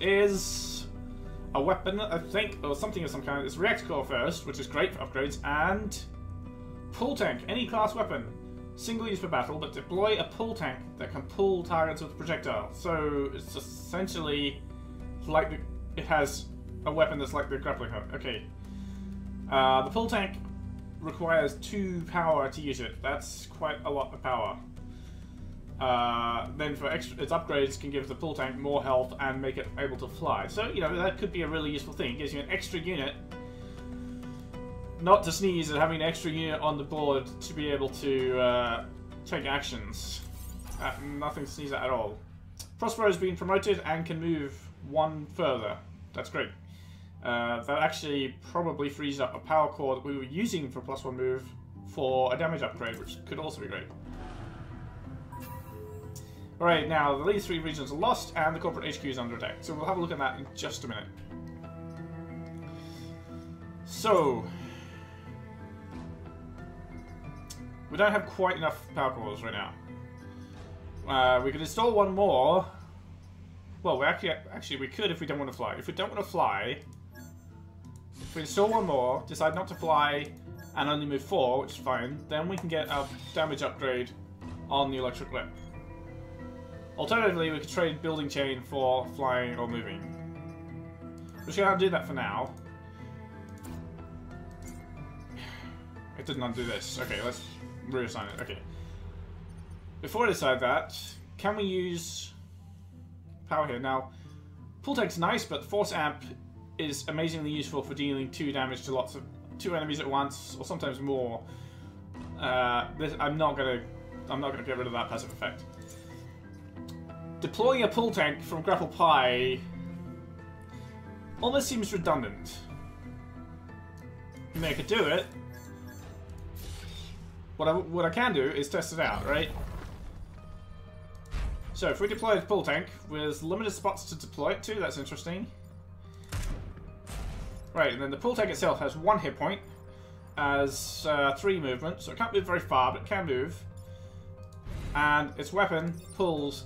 Is a weapon, I think, or something of some kind. It's reactor core first, which is great for upgrades, and pull tank, any class weapon. Single use for battle, but deploy a pull tank that can pull targets with projectile. So it's essentially like the, it has a weapon that's like the grappling hook. Okay. Uh, the pull tank requires two power to use it. That's quite a lot of power. Uh, then for extra, its upgrades can give the pull tank more health and make it able to fly. So, you know, that could be a really useful thing. It gives you an extra unit. Not to sneeze at having an extra unit on the board to be able to uh, take actions. Uh, nothing to sneeze at at all. Prospero has been promoted and can move one further. That's great. Uh, that actually probably frees up a power core that we were using for plus one move for a damage upgrade, which could also be great. Alright, now the these three regions are lost and the corporate HQ is under attack. So we'll have a look at that in just a minute. So, we don't have quite enough power cores right now. Uh, we could install one more. Well, we actually, actually we could if we don't want to fly. If we don't want to fly, if we install one more, decide not to fly, and only move four, which is fine, then we can get a damage upgrade on the electric whip. Alternatively, we could trade building chain for flying or moving. We're just gonna do that for now. it didn't undo this. Okay, let's reassign it. Okay. Before I decide that, can we use power here? Now, pull tank's nice, but force amp is amazingly useful for dealing two damage to lots of two enemies at once, or sometimes more. Uh, this, I'm not gonna, I'm not gonna get rid of that passive effect. Deploying a pull tank from Grapple Pie almost seems redundant. I mean, I could do it. What I, what I can do is test it out, right? So if we deploy a pull tank with limited spots to deploy it to, that's interesting. Right, and then the pull tank itself has one hit point, has uh, three movement, so it can't move very far, but it can move. And its weapon pulls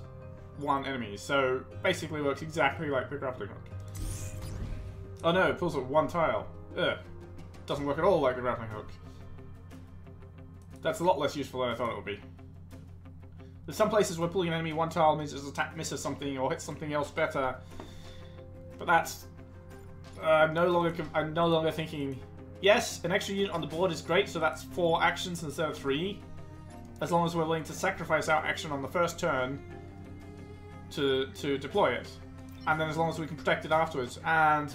one enemy, so basically works exactly like the grappling hook. Oh no, it pulls at one tile. Ugh. Doesn't work at all like the grappling hook. That's a lot less useful than I thought it would be. There's some places where pulling an enemy one tile means its attack misses something or hits something else better. But that's... Uh, I'm no longer I'm no longer thinking... Yes, an extra unit on the board is great, so that's four actions instead of three. As long as we're willing to sacrifice our action on the first turn to, to deploy it. And then as long as we can protect it afterwards. And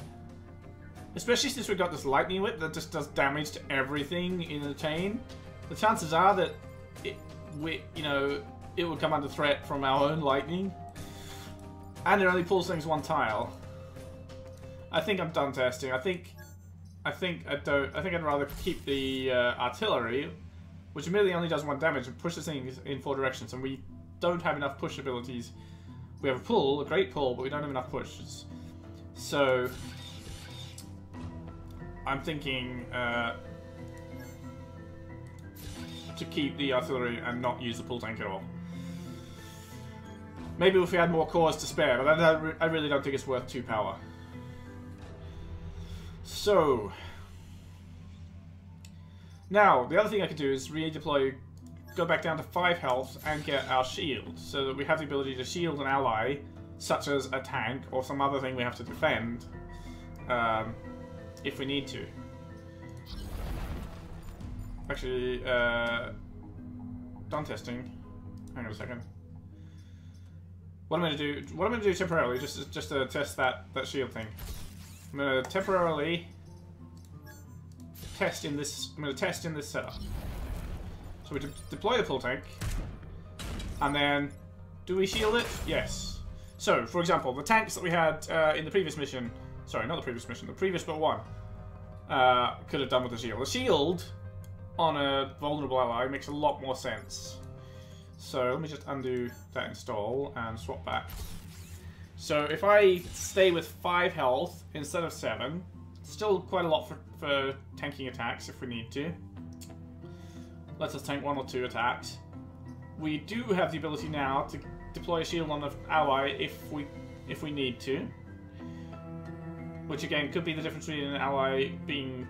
especially since we've got this lightning whip that just does damage to everything in the chain, the chances are that it, we, you know, it would come under threat from our own lightning. And it only pulls things one tile. I think I'm done testing. I think, I think I don't. I think I'd rather keep the uh, artillery, which immediately only does one damage and pushes things in four directions. And we don't have enough push abilities. We have a pull, a great pull, but we don't have enough pushes. So I'm thinking uh, to keep the artillery and not use the pull tank at all. Maybe if we had more cores to spare, but I, I really don't think it's worth 2 power. So... Now, the other thing I could do is redeploy, go back down to 5 health and get our shield, so that we have the ability to shield an ally, such as a tank or some other thing we have to defend, um, if we need to. Actually, uh, done testing. Hang on a second. What I'm to do, what I'm to do temporarily, just just to test that that shield thing. I'm to temporarily test in this. I'm to test in this setup. So we de deploy the pull tank, and then do we shield it? Yes. So, for example, the tanks that we had uh, in the previous mission, sorry, not the previous mission, the previous but one, uh, could have done with the shield. The shield on a vulnerable ally makes a lot more sense. So let me just undo that install and swap back. So if I stay with 5 health instead of 7, still quite a lot for, for tanking attacks if we need to. Let us tank one or two attacks. We do have the ability now to deploy a shield on the ally if we if we need to. Which again could be the difference between an ally being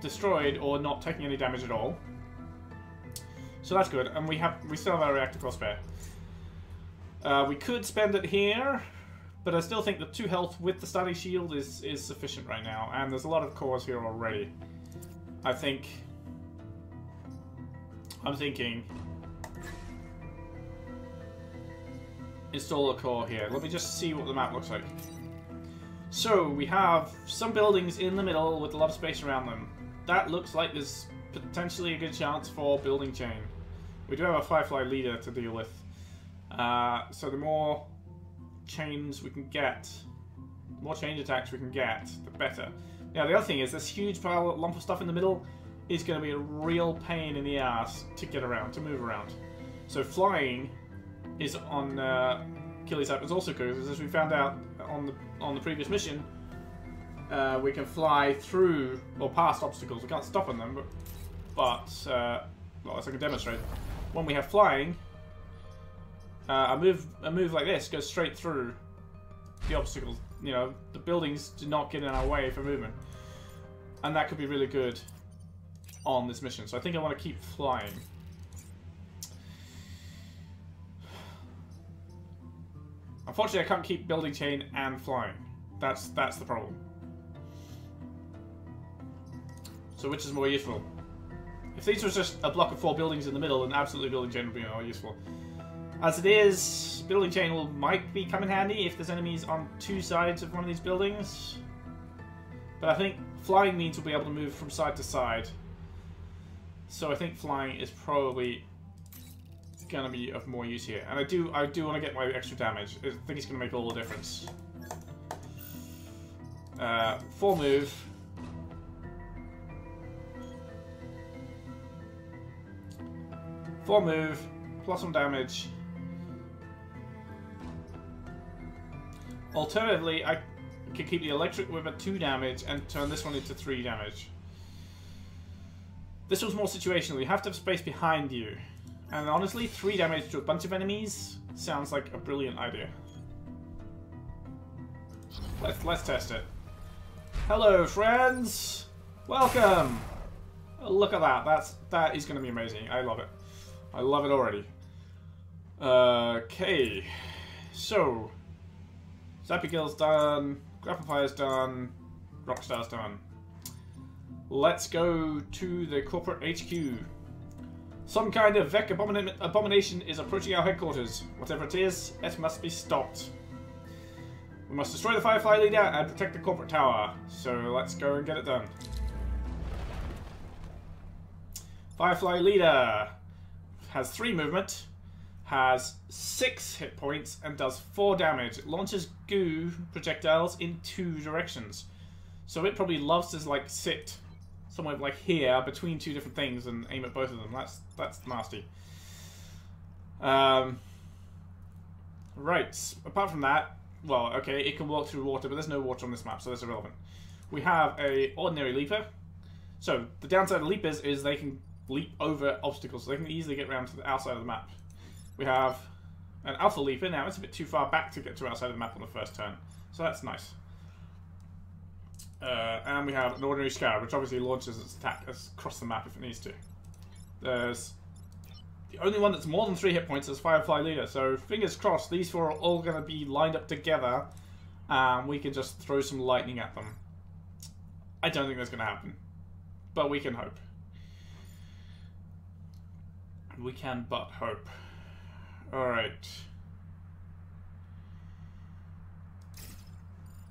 destroyed or not taking any damage at all. So that's good, and we have we still have our reactor spare. Uh, we could spend it here, but I still think the two health with the study shield is is sufficient right now, and there's a lot of cores here already. I think. I'm thinking. Install a core here. Let me just see what the map looks like. So, we have some buildings in the middle with a lot of space around them. That looks like there's potentially a good chance for building chain. We do have a Firefly leader to deal with. Uh, so the more chains we can get, more change attacks we can get, the better. Now the other thing is this huge pile lump of stuff in the middle is going to be a real pain in the ass to get around, to move around. So flying is on uh, Achilles' is also good, because as we found out on the on the previous mission, uh, we can fly through or past obstacles. We can't stop on them, but but uh, well, as I can demonstrate when we have flying, uh, a move a move like this goes straight through the obstacles. You know, the buildings do not get in our way for movement, and that could be really good on this mission. So I think I want to keep flying. Unfortunately, I can't keep building chain and flying. That's that's the problem. So which is more useful? If these were just a block of four buildings in the middle, then absolutely building chain would be more useful. As it is, building chain will might be come in handy if there's enemies on two sides of one of these buildings. But I think flying means we'll be able to move from side to side. So I think flying is probably gonna be of more use here. And I do I do want to get my extra damage. I think it's gonna make all the difference. Uh, full move. Full move, plus some damage. Alternatively, I can keep the electric with a 2 damage and turn this one into 3 damage. This was more situational. You have to have space behind you. And honestly, 3 damage to a bunch of enemies sounds like a brilliant idea. Let's, let's test it. Hello, friends! Welcome! Look at that. That's, that is going to be amazing. I love it. I love it already. Okay. So, Zappy Kill's done. Grapple Fire's done. Rockstar's done. Let's go to the corporate HQ. Some kind of Vek abomin abomination is approaching our headquarters. Whatever it is, it must be stopped. We must destroy the Firefly leader and protect the corporate tower. So let's go and get it done. Firefly leader has three movement, has six hit points, and does four damage. It launches goo projectiles in two directions. So it probably loves to like sit somewhere like here between two different things and aim at both of them. That's that's nasty. Um, right. Apart from that, well, okay, it can walk through water, but there's no water on this map, so that's irrelevant. We have a ordinary leaper. So the downside of leapers is they can leap over obstacles, so they can easily get around to the outside of the map. We have an alpha leaper. Now it's a bit too far back to get to outside of the map on the first turn, so that's nice. Uh, and we have an ordinary scarab, which obviously launches its attack across the map if it needs to. There's the only one that's more than three hit points is Firefly Leader, so fingers crossed these four are all going to be lined up together and we can just throw some lightning at them. I don't think that's going to happen, but we can hope. We can but hope. Alright.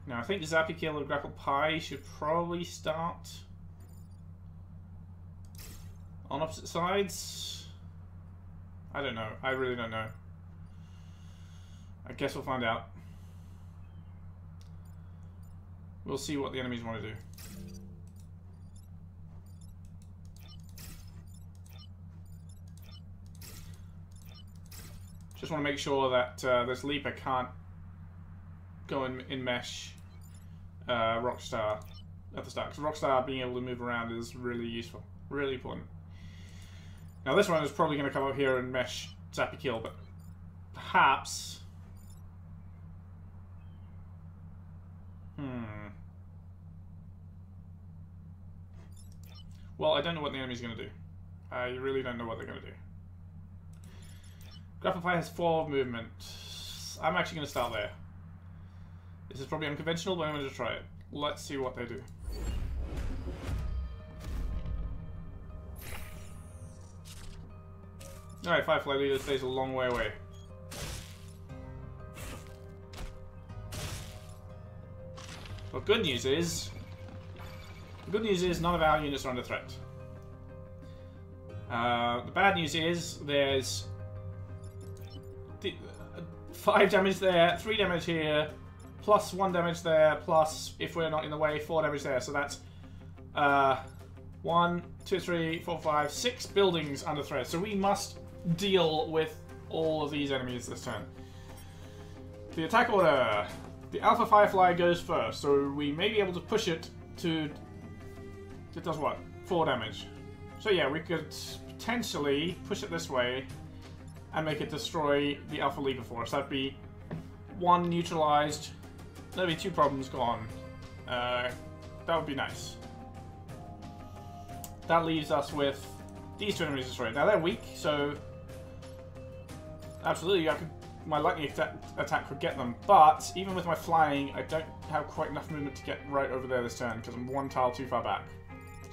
Now, I think Zappy Kill and Grapple Pie should probably start on opposite sides. I don't know. I really don't know. I guess we'll find out. We'll see what the enemies want to do. Just want to make sure that uh, this Leaper can't go in, in mesh uh, Rockstar at the start. Because Rockstar being able to move around is really useful. Really important. Now this one is probably going to come up here and mesh Zappy Kill, but perhaps... Hmm. Well, I don't know what the enemy's going to do. I really don't know what they're going to do. Grapple Fire has four movement. I'm actually going to start there. This is probably unconventional, but I'm going to try it. Let's see what they do. Alright, Firefly Leader stays a long way away. But good news is... The good news is none of our units are under threat. Uh, the bad news is there's uh, five damage there, three damage here, plus one damage there, plus, if we're not in the way, four damage there. So that's uh, one, two, three, four, five, six buildings under threat. So we must deal with all of these enemies this turn. The attack order. The Alpha Firefly goes first, so we may be able to push it to... It does what? Four damage. So yeah, we could potentially push it this way and make it destroy the Alpha Leaper for us. That'd be one neutralized, There'll be two problems gone. Uh, that would be nice. That leaves us with these two enemies destroyed. Now they're weak, so absolutely I could my lightning attack, attack could get them, but even with my flying, I don't have quite enough movement to get right over there this turn because I'm one tile too far back.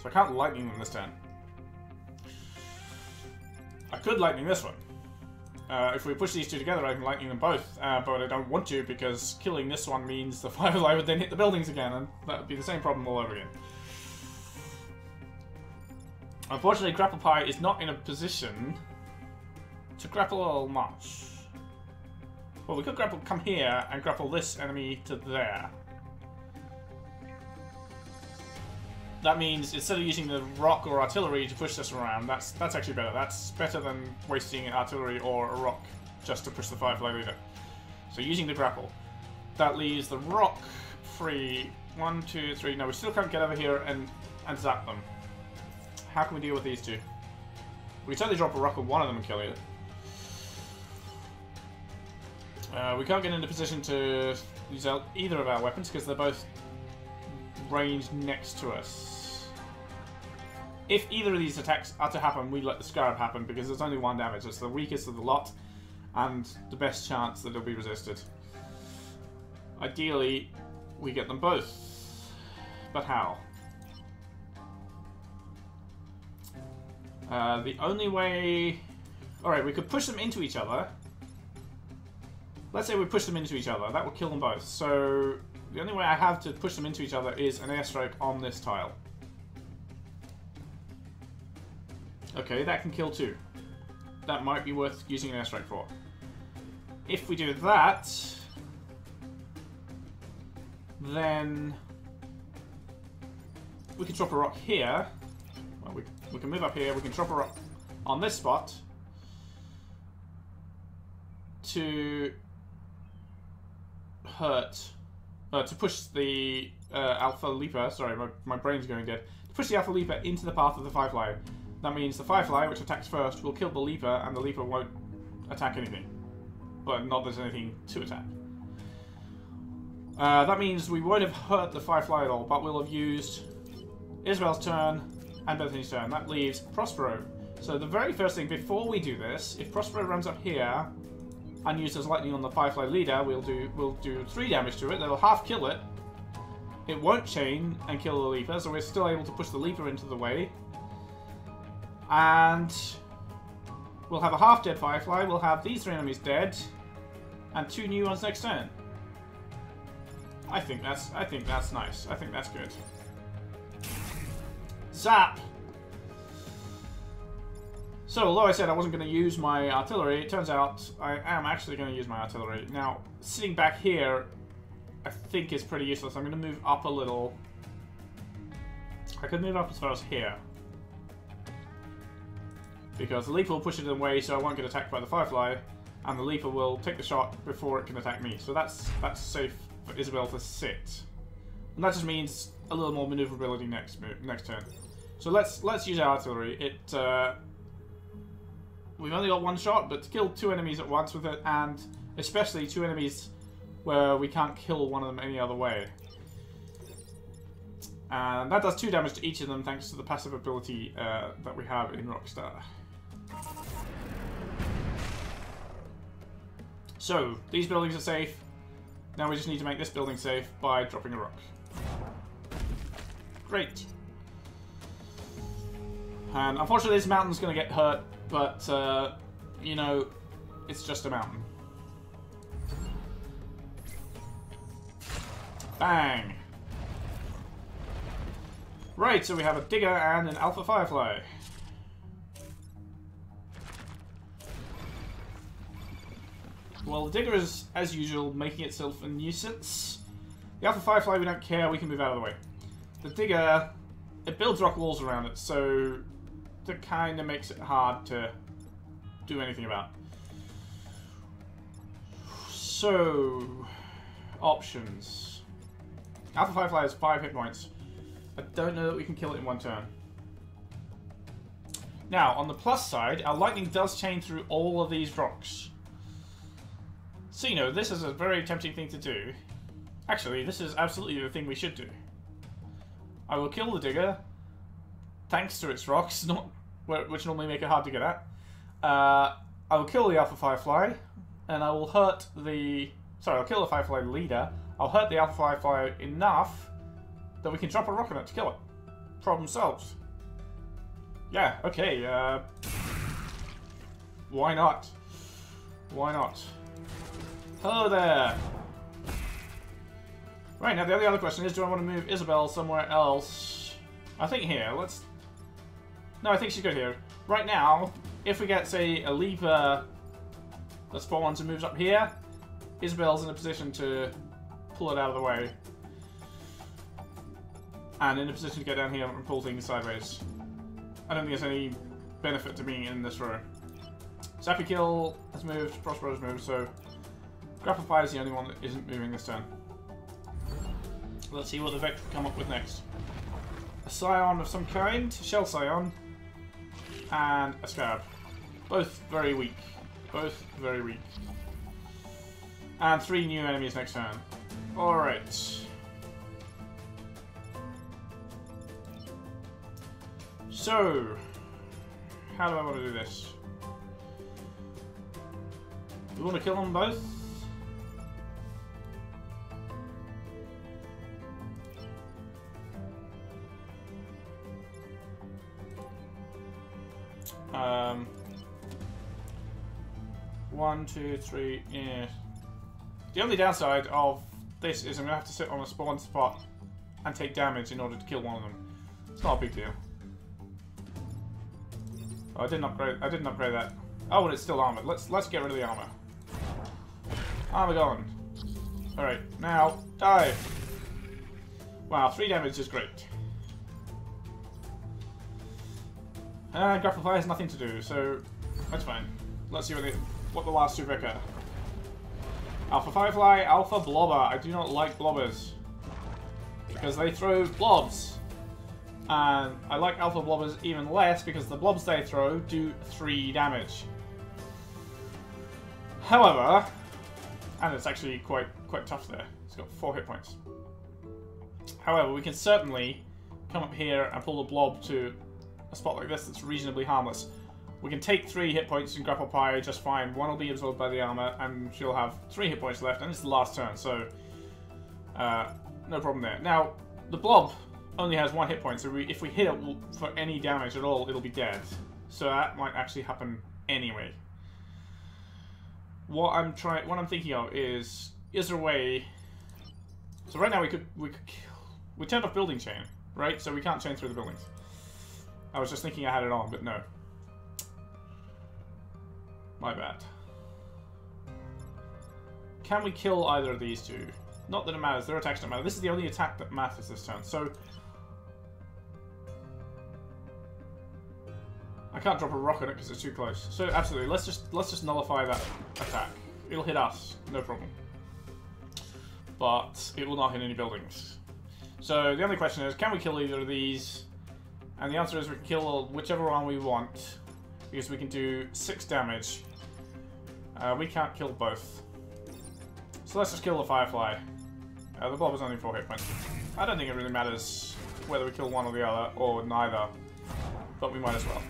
So I can't lightning them this turn. I could lightning this one. Uh, if we push these two together, I can lightning them both, uh, but I don't want to because killing this one means the Firefly would then hit the buildings again, and that would be the same problem all over again. Unfortunately, Grapple Pie is not in a position to grapple much. Well, we could grapple come here and grapple this enemy to there. That means instead of using the rock or artillery to push this around, that's that's actually better. That's better than wasting artillery or a rock just to push the Firefly leader. So using the grapple. That leaves the rock free. One, two, three. No, we still can't get over here and, and zap them. How can we deal with these two? We can certainly drop a rock on one of them and kill it. Uh, we can't get into position to use either of our weapons because they're both ranged next to us. If either of these attacks are to happen, we let the Scarab happen because there's only one damage. It's the weakest of the lot and the best chance that it'll be resisted. Ideally, we get them both. But how? Uh, the only way... Alright, we could push them into each other Let's say we push them into each other. That will kill them both. So the only way I have to push them into each other is an airstrike on this tile. Okay, that can kill two. That might be worth using an airstrike for. If we do that, then we can drop a rock here. Well, we, we can move up here. We can drop a rock on this spot to hurt uh, to push the uh, Alpha Leaper. Sorry, my, my brain's going dead. To push the Alpha Leaper into the path of the Firefly. That means the Firefly, which attacks first, will kill the Leaper, and the Leaper won't attack anything. But not there's anything to attack. Uh, that means we won't have hurt the Firefly at all, but we'll have used Isabel's turn and Bethany's turn. That leaves Prospero. So the very first thing, before we do this, if Prospero runs up here, and uses lightning on the Firefly leader, we'll do we'll do three damage to it. That'll half kill it. It won't chain and kill the Leaper, so we're still able to push the Leaper into the way. And we'll have a half dead Firefly. We'll have these three enemies dead, and two new ones next turn. I think that's I think that's nice. I think that's good. Zap. So, although I said I wasn't going to use my artillery, it turns out I am actually going to use my artillery. Now, sitting back here, I think is pretty useless. I'm going to move up a little. I could move up as far as here. Because the Leaper will push it away so I won't get attacked by the Firefly, and the Leaper will take the shot before it can attack me. So that's that's safe for Isabel to sit. And that just means a little more maneuverability next next turn. So let's let's use our artillery. It uh, We've only got one shot, but to kill two enemies at once with it, and especially two enemies where we can't kill one of them any other way. And that does two damage to each of them thanks to the passive ability uh, that we have in Rockstar. So, these buildings are safe. Now we just need to make this building safe by dropping a rock. Great. And unfortunately this mountain's going to get hurt but, uh, you know, it's just a mountain. Bang! Right, so we have a Digger and an Alpha Firefly. Well, the Digger is, as usual, making itself a nuisance. The Alpha Firefly, we don't care, we can move out of the way. The Digger, it builds rock walls around it, so that kind of makes it hard to do anything about. So, options. Alpha Firefly has 5 hit points. I don't know that we can kill it in one turn. Now, on the plus side, our lightning does chain through all of these rocks. So, you know, this is a very tempting thing to do. Actually, this is absolutely the thing we should do. I will kill the digger, thanks to its rocks, not which normally make it hard to get at. Uh, I will kill the Alpha Firefly, and I will hurt the... Sorry, I'll kill the Firefly leader. I'll hurt the Alpha Firefly enough that we can drop a rock on it to kill it. Problem solved. Yeah, okay, uh... Why not? Why not? Hello there! Right, now the only other question is, do I want to move Isabel somewhere else? I think here, let's... No, I think she's good here. Right now, if we get, say, a leaper that spawns and moves up here, Isabel's in a position to pull it out of the way. And in a position to get down here and pull things sideways. I don't think there's any benefit to being in this row. Zappy Kill has moved, Prospero has moved, so Grapple is the only one that isn't moving this turn. Let's see what the Vek come up with next. A Psion of some kind, Shell Psion, and a Scarab. Both very weak. Both very weak. And three new enemies next turn. Alright. So, how do I want to do this? We want to kill them both? Um, one, two, three, yeah. The only downside of this is I'm going to have to sit on a spawn spot and take damage in order to kill one of them. It's not a big deal. Oh, I didn't upgrade. I didn't upgrade that. Oh, and it's still armored. Let's let's get rid of the armor. Armor gone. All right, now die. Wow, three damage is great. And Grapple Pie has nothing to do, so that's fine. Let's see what the what the last two are. Alpha Firefly, Alpha Blobber. I do not like blobbers because they throw blobs. And I like Alpha Blobbers even less because the blobs they throw do 3 damage. However, and it's actually quite quite tough there. It's got 4 hit points. However, we can certainly come up here and pull the blob to a spot like this that's reasonably harmless. We can take 3 hit points and grapple Pie just fine. One will be absorbed by the armor and she'll have 3 hit points left and it's the last turn, so uh, no problem there. Now, the blob only has one hit point, so we, if we hit it for any damage at all, it'll be dead. So that might actually happen anyway. What I'm trying, what I'm thinking of is, is there a way? So right now we could we could kill, we turned off building chain, right? So we can't chain through the buildings. I was just thinking I had it on, but no. My bad. Can we kill either of these two? Not that it matters, their attacks don't matter. This is the only attack that matters this turn. So I can't drop a rock on it because it's too close. So absolutely, let's just let's just nullify that attack. It'll hit us, no problem. But it will not hit any buildings. So the only question is, can we kill either of these? And the answer is we can kill whichever one we want. Because we can do 6 damage. Uh, we can't kill both. So let's just kill the Firefly. Uh, the Blob is only 4 hit points. I don't think it really matters whether we kill one or the other, or neither. But we might as well.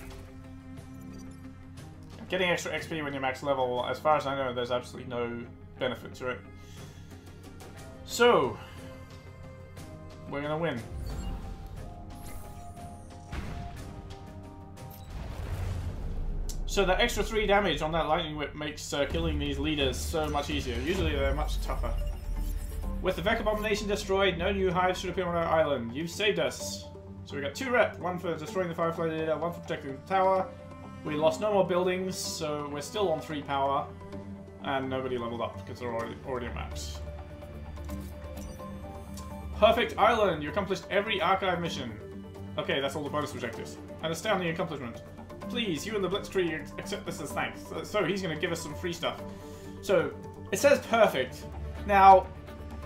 Getting extra XP when you're max level, as far as I know, there's absolutely no benefit to it. So, we're gonna win. So that extra 3 damage on that lightning whip makes uh, killing these leaders so much easier. Usually they're much tougher. With the Vek Abomination destroyed, no new hives should appear on our island. You've saved us. So we got two rep, one for destroying the Firefly leader, one for protecting the tower, we lost no more buildings, so we're still on 3 power. And nobody leveled up because they're already, already max. Perfect Island! You accomplished every archive mission. Okay, that's all the bonus objectives. An astounding accomplishment. Please, you and the Blitzkrieg accept this as thanks. So he's going to give us some free stuff. So, it says perfect. Now,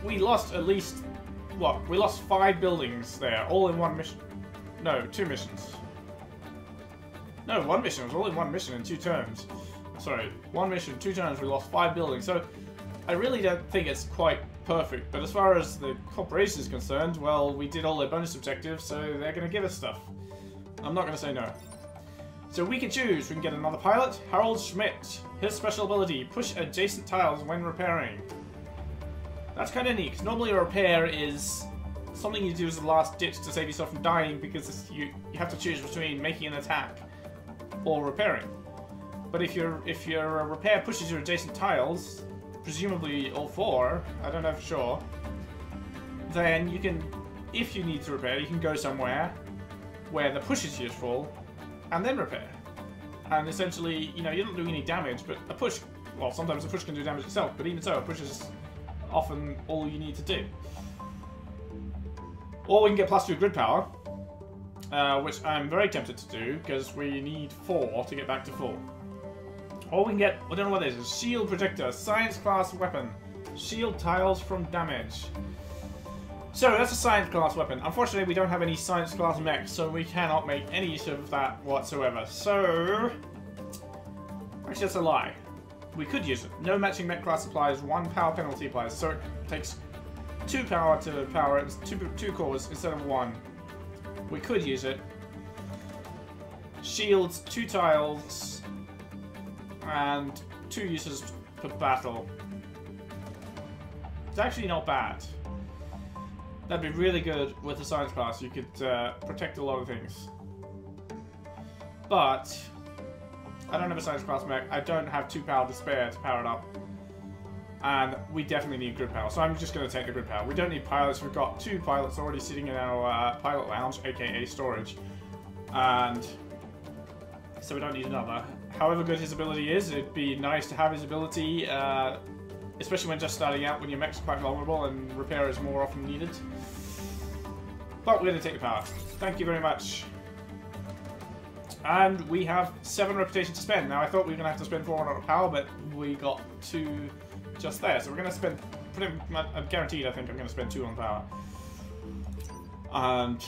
we lost at least, what? We lost five buildings there, all in one mission. No, two missions. No, one mission. It was only one mission in two turns. Sorry, one mission, two turns, we lost five buildings. So, I really don't think it's quite perfect. But as far as the corporation is concerned, well, we did all their bonus objectives, so they're going to give us stuff. I'm not going to say no. So we can choose. We can get another pilot, Harold Schmidt. His special ability, push adjacent tiles when repairing. That's kind of neat, because normally a repair is something you do as a last ditch to save yourself from dying because you, you have to choose between making an attack or repairing. But if your if your repair pushes your adjacent tiles, presumably all four, I don't know for sure, then you can, if you need to repair, you can go somewhere where the push is useful, and then repair. And essentially, you know, you're not doing any damage, but a push, well, sometimes a push can do damage itself, but even so, a push is often all you need to do. Or we can get plus two grid power, uh, which I'm very tempted to do, because we need four to get back to full. Or we can get, I don't know what this is, shield projector, science class weapon, shield tiles from damage. So that's a science class weapon. Unfortunately, we don't have any science class mechs, so we cannot make any use of that whatsoever. So, actually that's a lie. We could use it. No matching mech class applies, one power penalty applies, so it takes two power to power it, two, two cores instead of one. We could use it. Shields, two tiles, and two uses per battle. It's actually not bad. That'd be really good with the science class. You could uh, protect a lot of things. But I don't have a science class mech. I don't have two power to spare to power it up. And we definitely need grid power, so I'm just going to take the grid power. We don't need pilots. We've got two pilots already sitting in our uh, pilot lounge, aka storage. And so we don't need another. However good his ability is, it'd be nice to have his ability, uh, especially when just starting out, when your mech's quite vulnerable and repair is more often needed. But we're going to take the power. Thank you very much. And we have seven reputation to spend. Now, I thought we were going to have to spend 400 power, but we got two just there. So we're going to spend, pretty much, I'm guaranteed, I think I'm going to spend two on power. And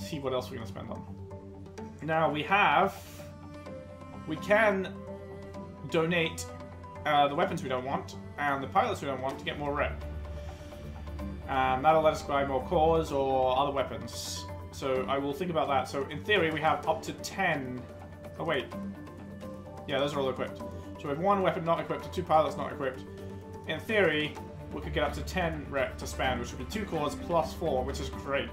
see what else we're going to spend on. Now, we have, we can donate uh, the weapons we don't want and the pilots we don't want to get more rep. And that'll let us buy more cores or other weapons. So I will think about that. So in theory, we have up to 10... Oh, wait. Yeah, those are all equipped. So we have one weapon not equipped, two pilots not equipped. In theory, we could get up to 10 rep to spend, which would be two cores plus four, which is great.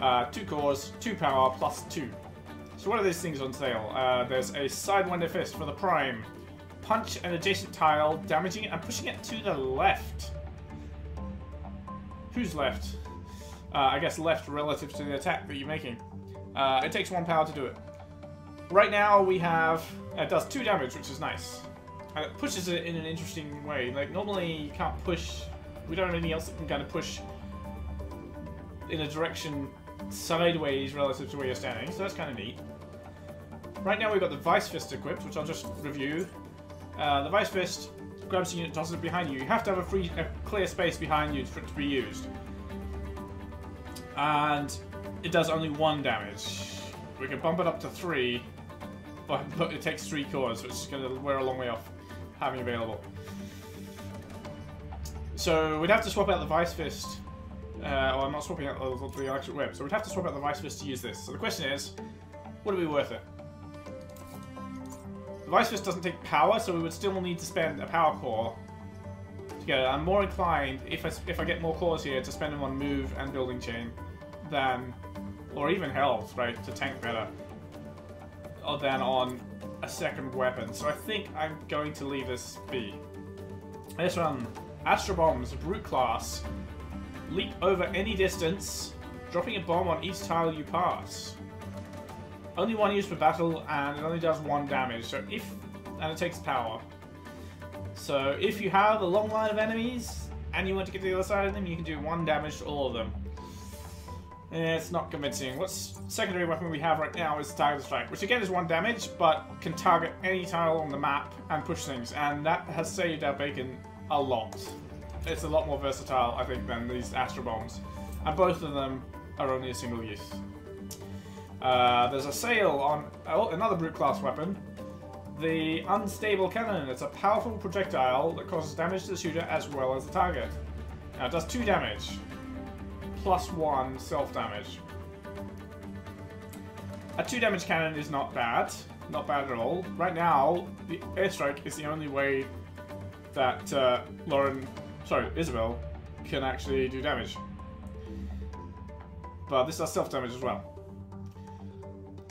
Uh, two cores, two power, plus two. So what are these things on sale? Uh, there's a Sidewinder Fist for the Prime. Punch an adjacent tile, damaging it and pushing it to the left. Who's left? Uh, I guess left relative to the attack that you're making. Uh, it takes one power to do it. Right now we have... It does two damage, which is nice. And it pushes it in an interesting way. Like, normally you can't push... We don't have anything else that can kind of push in a direction sideways relative to where you're standing, so that's kind of neat. Right now we've got the Vice Fist equipped, which I'll just review. Uh, the Vice Fist grabs the unit, tosses it behind you. You have to have a free, a clear space behind you for it to be used. And it does only one damage. We can bump it up to three, but, it takes three cores, which is going to wear a long way off having available. So we'd have to swap out the Vice Fist. Uh, well, I'm not swapping out the, the electric whip, so we'd have to swap out the Vice Fist to use this. So the question is, would it be worth it? The Vice Fist doesn't take power, so we would still need to spend a power core to get it. I'm more inclined, if I, if I get more cores here, to spend them on move and building chain than, or even health, right, to tank better, than on a second weapon. So I think I'm going to leave this be. This one, Astro Bombs, Brute Class. Leap over any distance, dropping a bomb on each tile you pass. Only one use per battle, and it only does one damage. So if, and it takes power. So if you have a long line of enemies, and you want to get to the other side of them, you can do one damage to all of them. Eh, it's not convincing. What secondary weapon we have right now is Target Strike, which again is one damage, but can target any tile on the map and push things, and that has saved our bacon a lot. It's a lot more versatile, I think, than these Astro Bombs. And both of them are only a single use. Uh, there's a sale on oh, another brute class weapon, the Unstable Cannon. It's a powerful projectile that causes damage to the shooter as well as the target. Now it does two damage, plus one self damage. A two damage cannon is not bad, not bad at all. Right now, the airstrike is the only way that uh, Lauren, sorry, Isabel, can actually do damage. But this does self damage as well.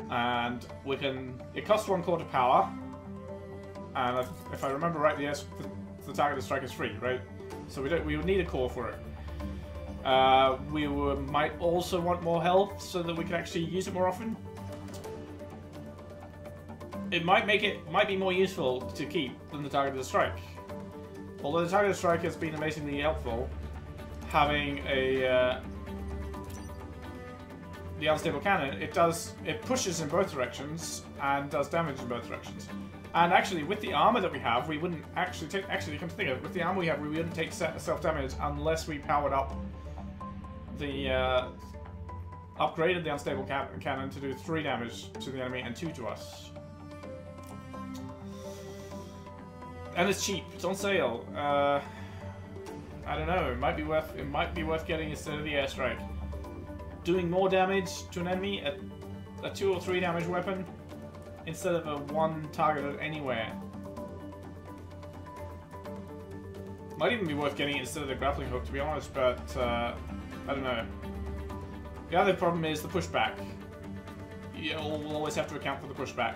And we can... It costs one quarter power. And if, I remember right, the, the, the target strike is free, right? So we don't we would need a core for it. Uh, we would, might also want more health so that we can actually use it more often. It might make it might be more useful to keep than the targeted strike. Although the targeted strike has been amazingly helpful, having a uh, the unstable cannon, it does it pushes in both directions and does damage in both directions. And actually, with the armor that we have, we wouldn't actually take. Actually, come to think of it, with the armor we have, we wouldn't take self damage unless we powered up the uh, upgraded the unstable can cannon to do three damage to the enemy and two to us. And it's cheap. It's on sale. Uh, I don't know. It might be worth. It might be worth getting instead of the airstrike. Doing more damage to an enemy, at a two or three damage weapon, instead of a one targeted anywhere. Might even be worth getting instead of the grappling hook, to be honest. But uh, I don't know. The other problem is the pushback. You'll always have to account for the pushback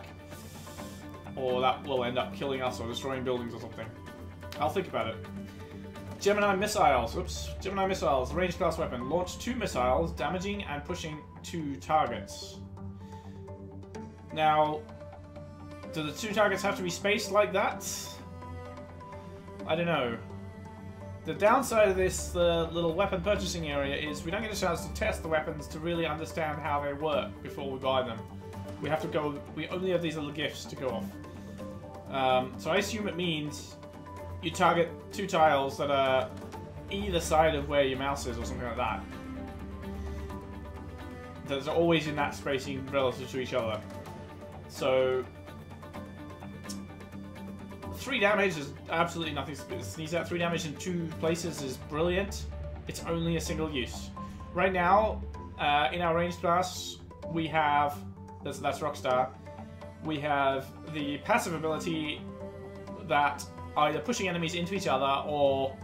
or that will end up killing us or destroying buildings or something. I'll think about it. Gemini missiles. Oops. Gemini missiles. Range class weapon. Launch two missiles, damaging and pushing two targets. Now, do the two targets have to be spaced like that? I don't know. The downside of this uh, little weapon purchasing area is we don't get a chance to test the weapons to really understand how they work before we buy them. We have to go, we only have these little gifts to go off. Um, so I assume it means you target two tiles that are either side of where your mouse is or something like that. That's always in that spacing relative to each other. So three damage is absolutely nothing to sneeze at. Three damage in two places is brilliant. It's only a single use. Right now, uh, in our ranged class, we have that's, that's Rockstar we have the passive ability that either pushing enemies into each other or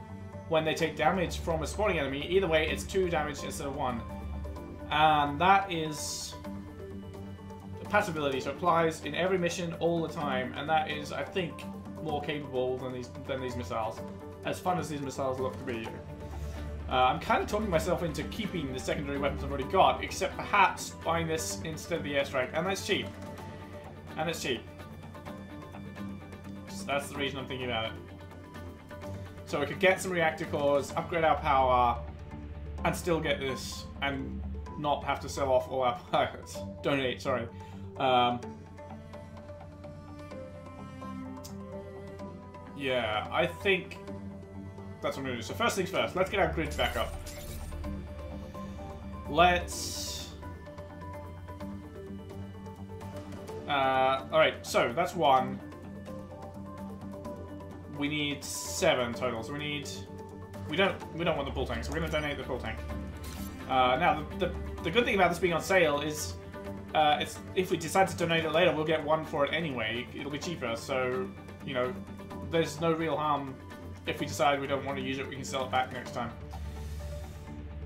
when they take damage from a spawning enemy. Either way, it's two damage instead of one. And that is a passive ability, so it applies in every mission all the time, and that is, I think, more capable than these than these missiles. As fun as these missiles look to be. Uh, I'm kind of talking myself into keeping the secondary weapons I've already got, except perhaps buying this instead of the airstrike, and that's cheap. And it's cheap. So that's the reason I'm thinking about it. So we could get some reactor cores, upgrade our power, and still get this, and not have to sell off all our pilots. Donate, sorry. Um, yeah, I think that's what I'm going to do. So first things first, let's get our grid back up. Let's Uh, Alright, so that's one. We need seven total, so we need... We don't we don't want the full tank, so we're going to donate the full tank. Uh, now, the, the, the, good thing about this being on sale is uh, it's if we decide to donate it later, we'll get one for it anyway. It'll be cheaper, so, you know, there's no real harm if we decide we don't want to use it, we can sell it back next time.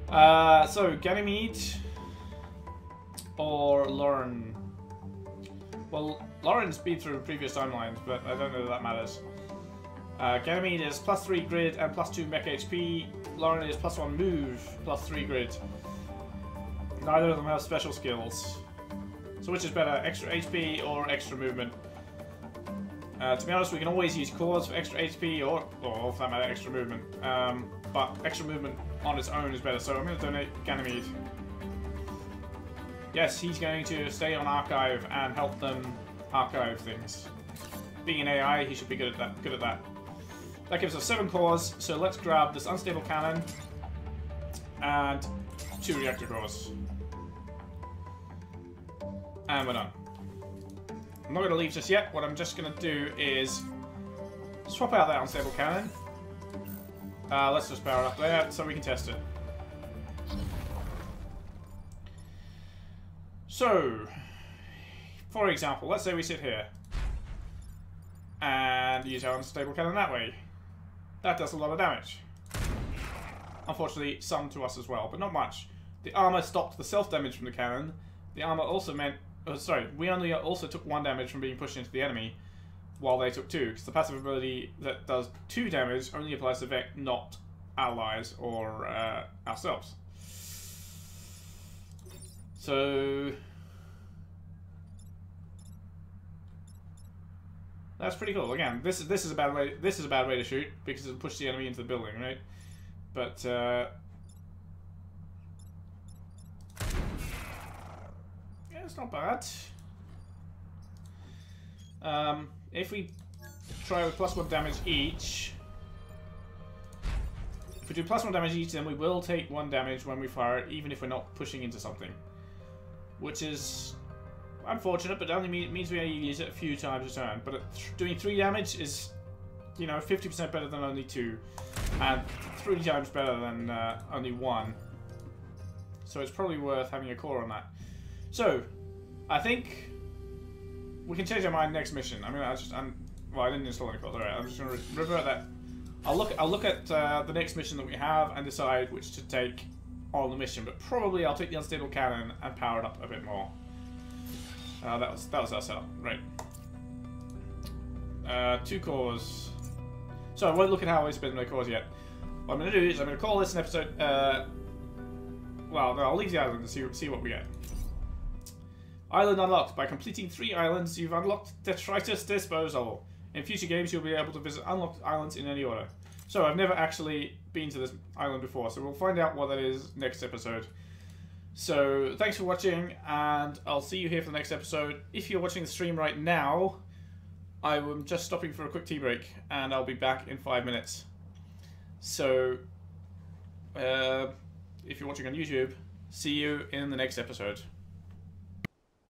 Uh, so, Ganymede or Lauren? Well, Lauren's been through previous timelines, but I don't know that that matters. Uh, Ganymede is plus 3 grid and plus 2 mech HP. Lauren is plus 1 move, plus 3 grid. Neither of them have special skills. So which is better, extra HP or extra movement? Uh, to be honest, we can always use cores for extra HP or, or for that matter, extra movement. Um, but extra movement on its own is better, so I'm going to donate Ganymede. Yes, he's going to stay on archive and help them archive things. Being an AI, he should be good at that. Good at that. That gives us seven cores, so let's grab this unstable cannon and two reactor cores. And we're done. I'm not going to leave just yet. What I'm just going to do is swap out that unstable cannon. Uh, let's just power it up there so we can test it. So, for example, let's say we sit here and use our unstable cannon that way. That does a lot of damage. Unfortunately, some to us as well, but not much. The armor stopped the self-damage from the cannon. The armor also meant Oh, sorry, we only also took one damage from being pushed into the enemy, while they took two, because the passive ability that does two damage only applies to Vek, not allies or uh, ourselves. So that's pretty cool. Again, this is this is a bad way. This is a bad way to shoot because it'll push the enemy into the building, right? But uh, yeah, it's not bad. Um, if we try with plus one damage each, if we do plus one damage each, then we will take one damage when we fire even if we're not pushing into something. Which is unfortunate, but only means we only use it a few times a turn. But doing three damage is, you know, 50% better than only two. And three times better than uh, only one. So it's probably worth having a core on that. So, I think we can change our mind next mission. I mean, I just, I'm, well, I didn't install any cores. Alright, I'm just to revert that I'll look. I'll look at uh, the next mission that we have and decide which to take on the mission. But probably I'll take the unstable cannon and power it up a bit more. Uh, that was that was our setup, right? Uh, two cores. So I won't look at how I spend my cores yet. What I'm going to do is I'm going to call this an episode. Uh, well, no, I'll leave the island and see see what we get. Island unlocked. By completing three islands, you've unlocked Detritus Disposal. In future games, you'll be able to visit unlocked islands in any order. So I've never actually been to this island before, so we'll find out what that is next episode. So thanks for watching, and I'll see you here for the next episode. If you're watching the stream right now, I'm just stopping for a quick tea break, and I'll be back in five minutes. So, uh, if you're watching on YouTube, see you in the next episode.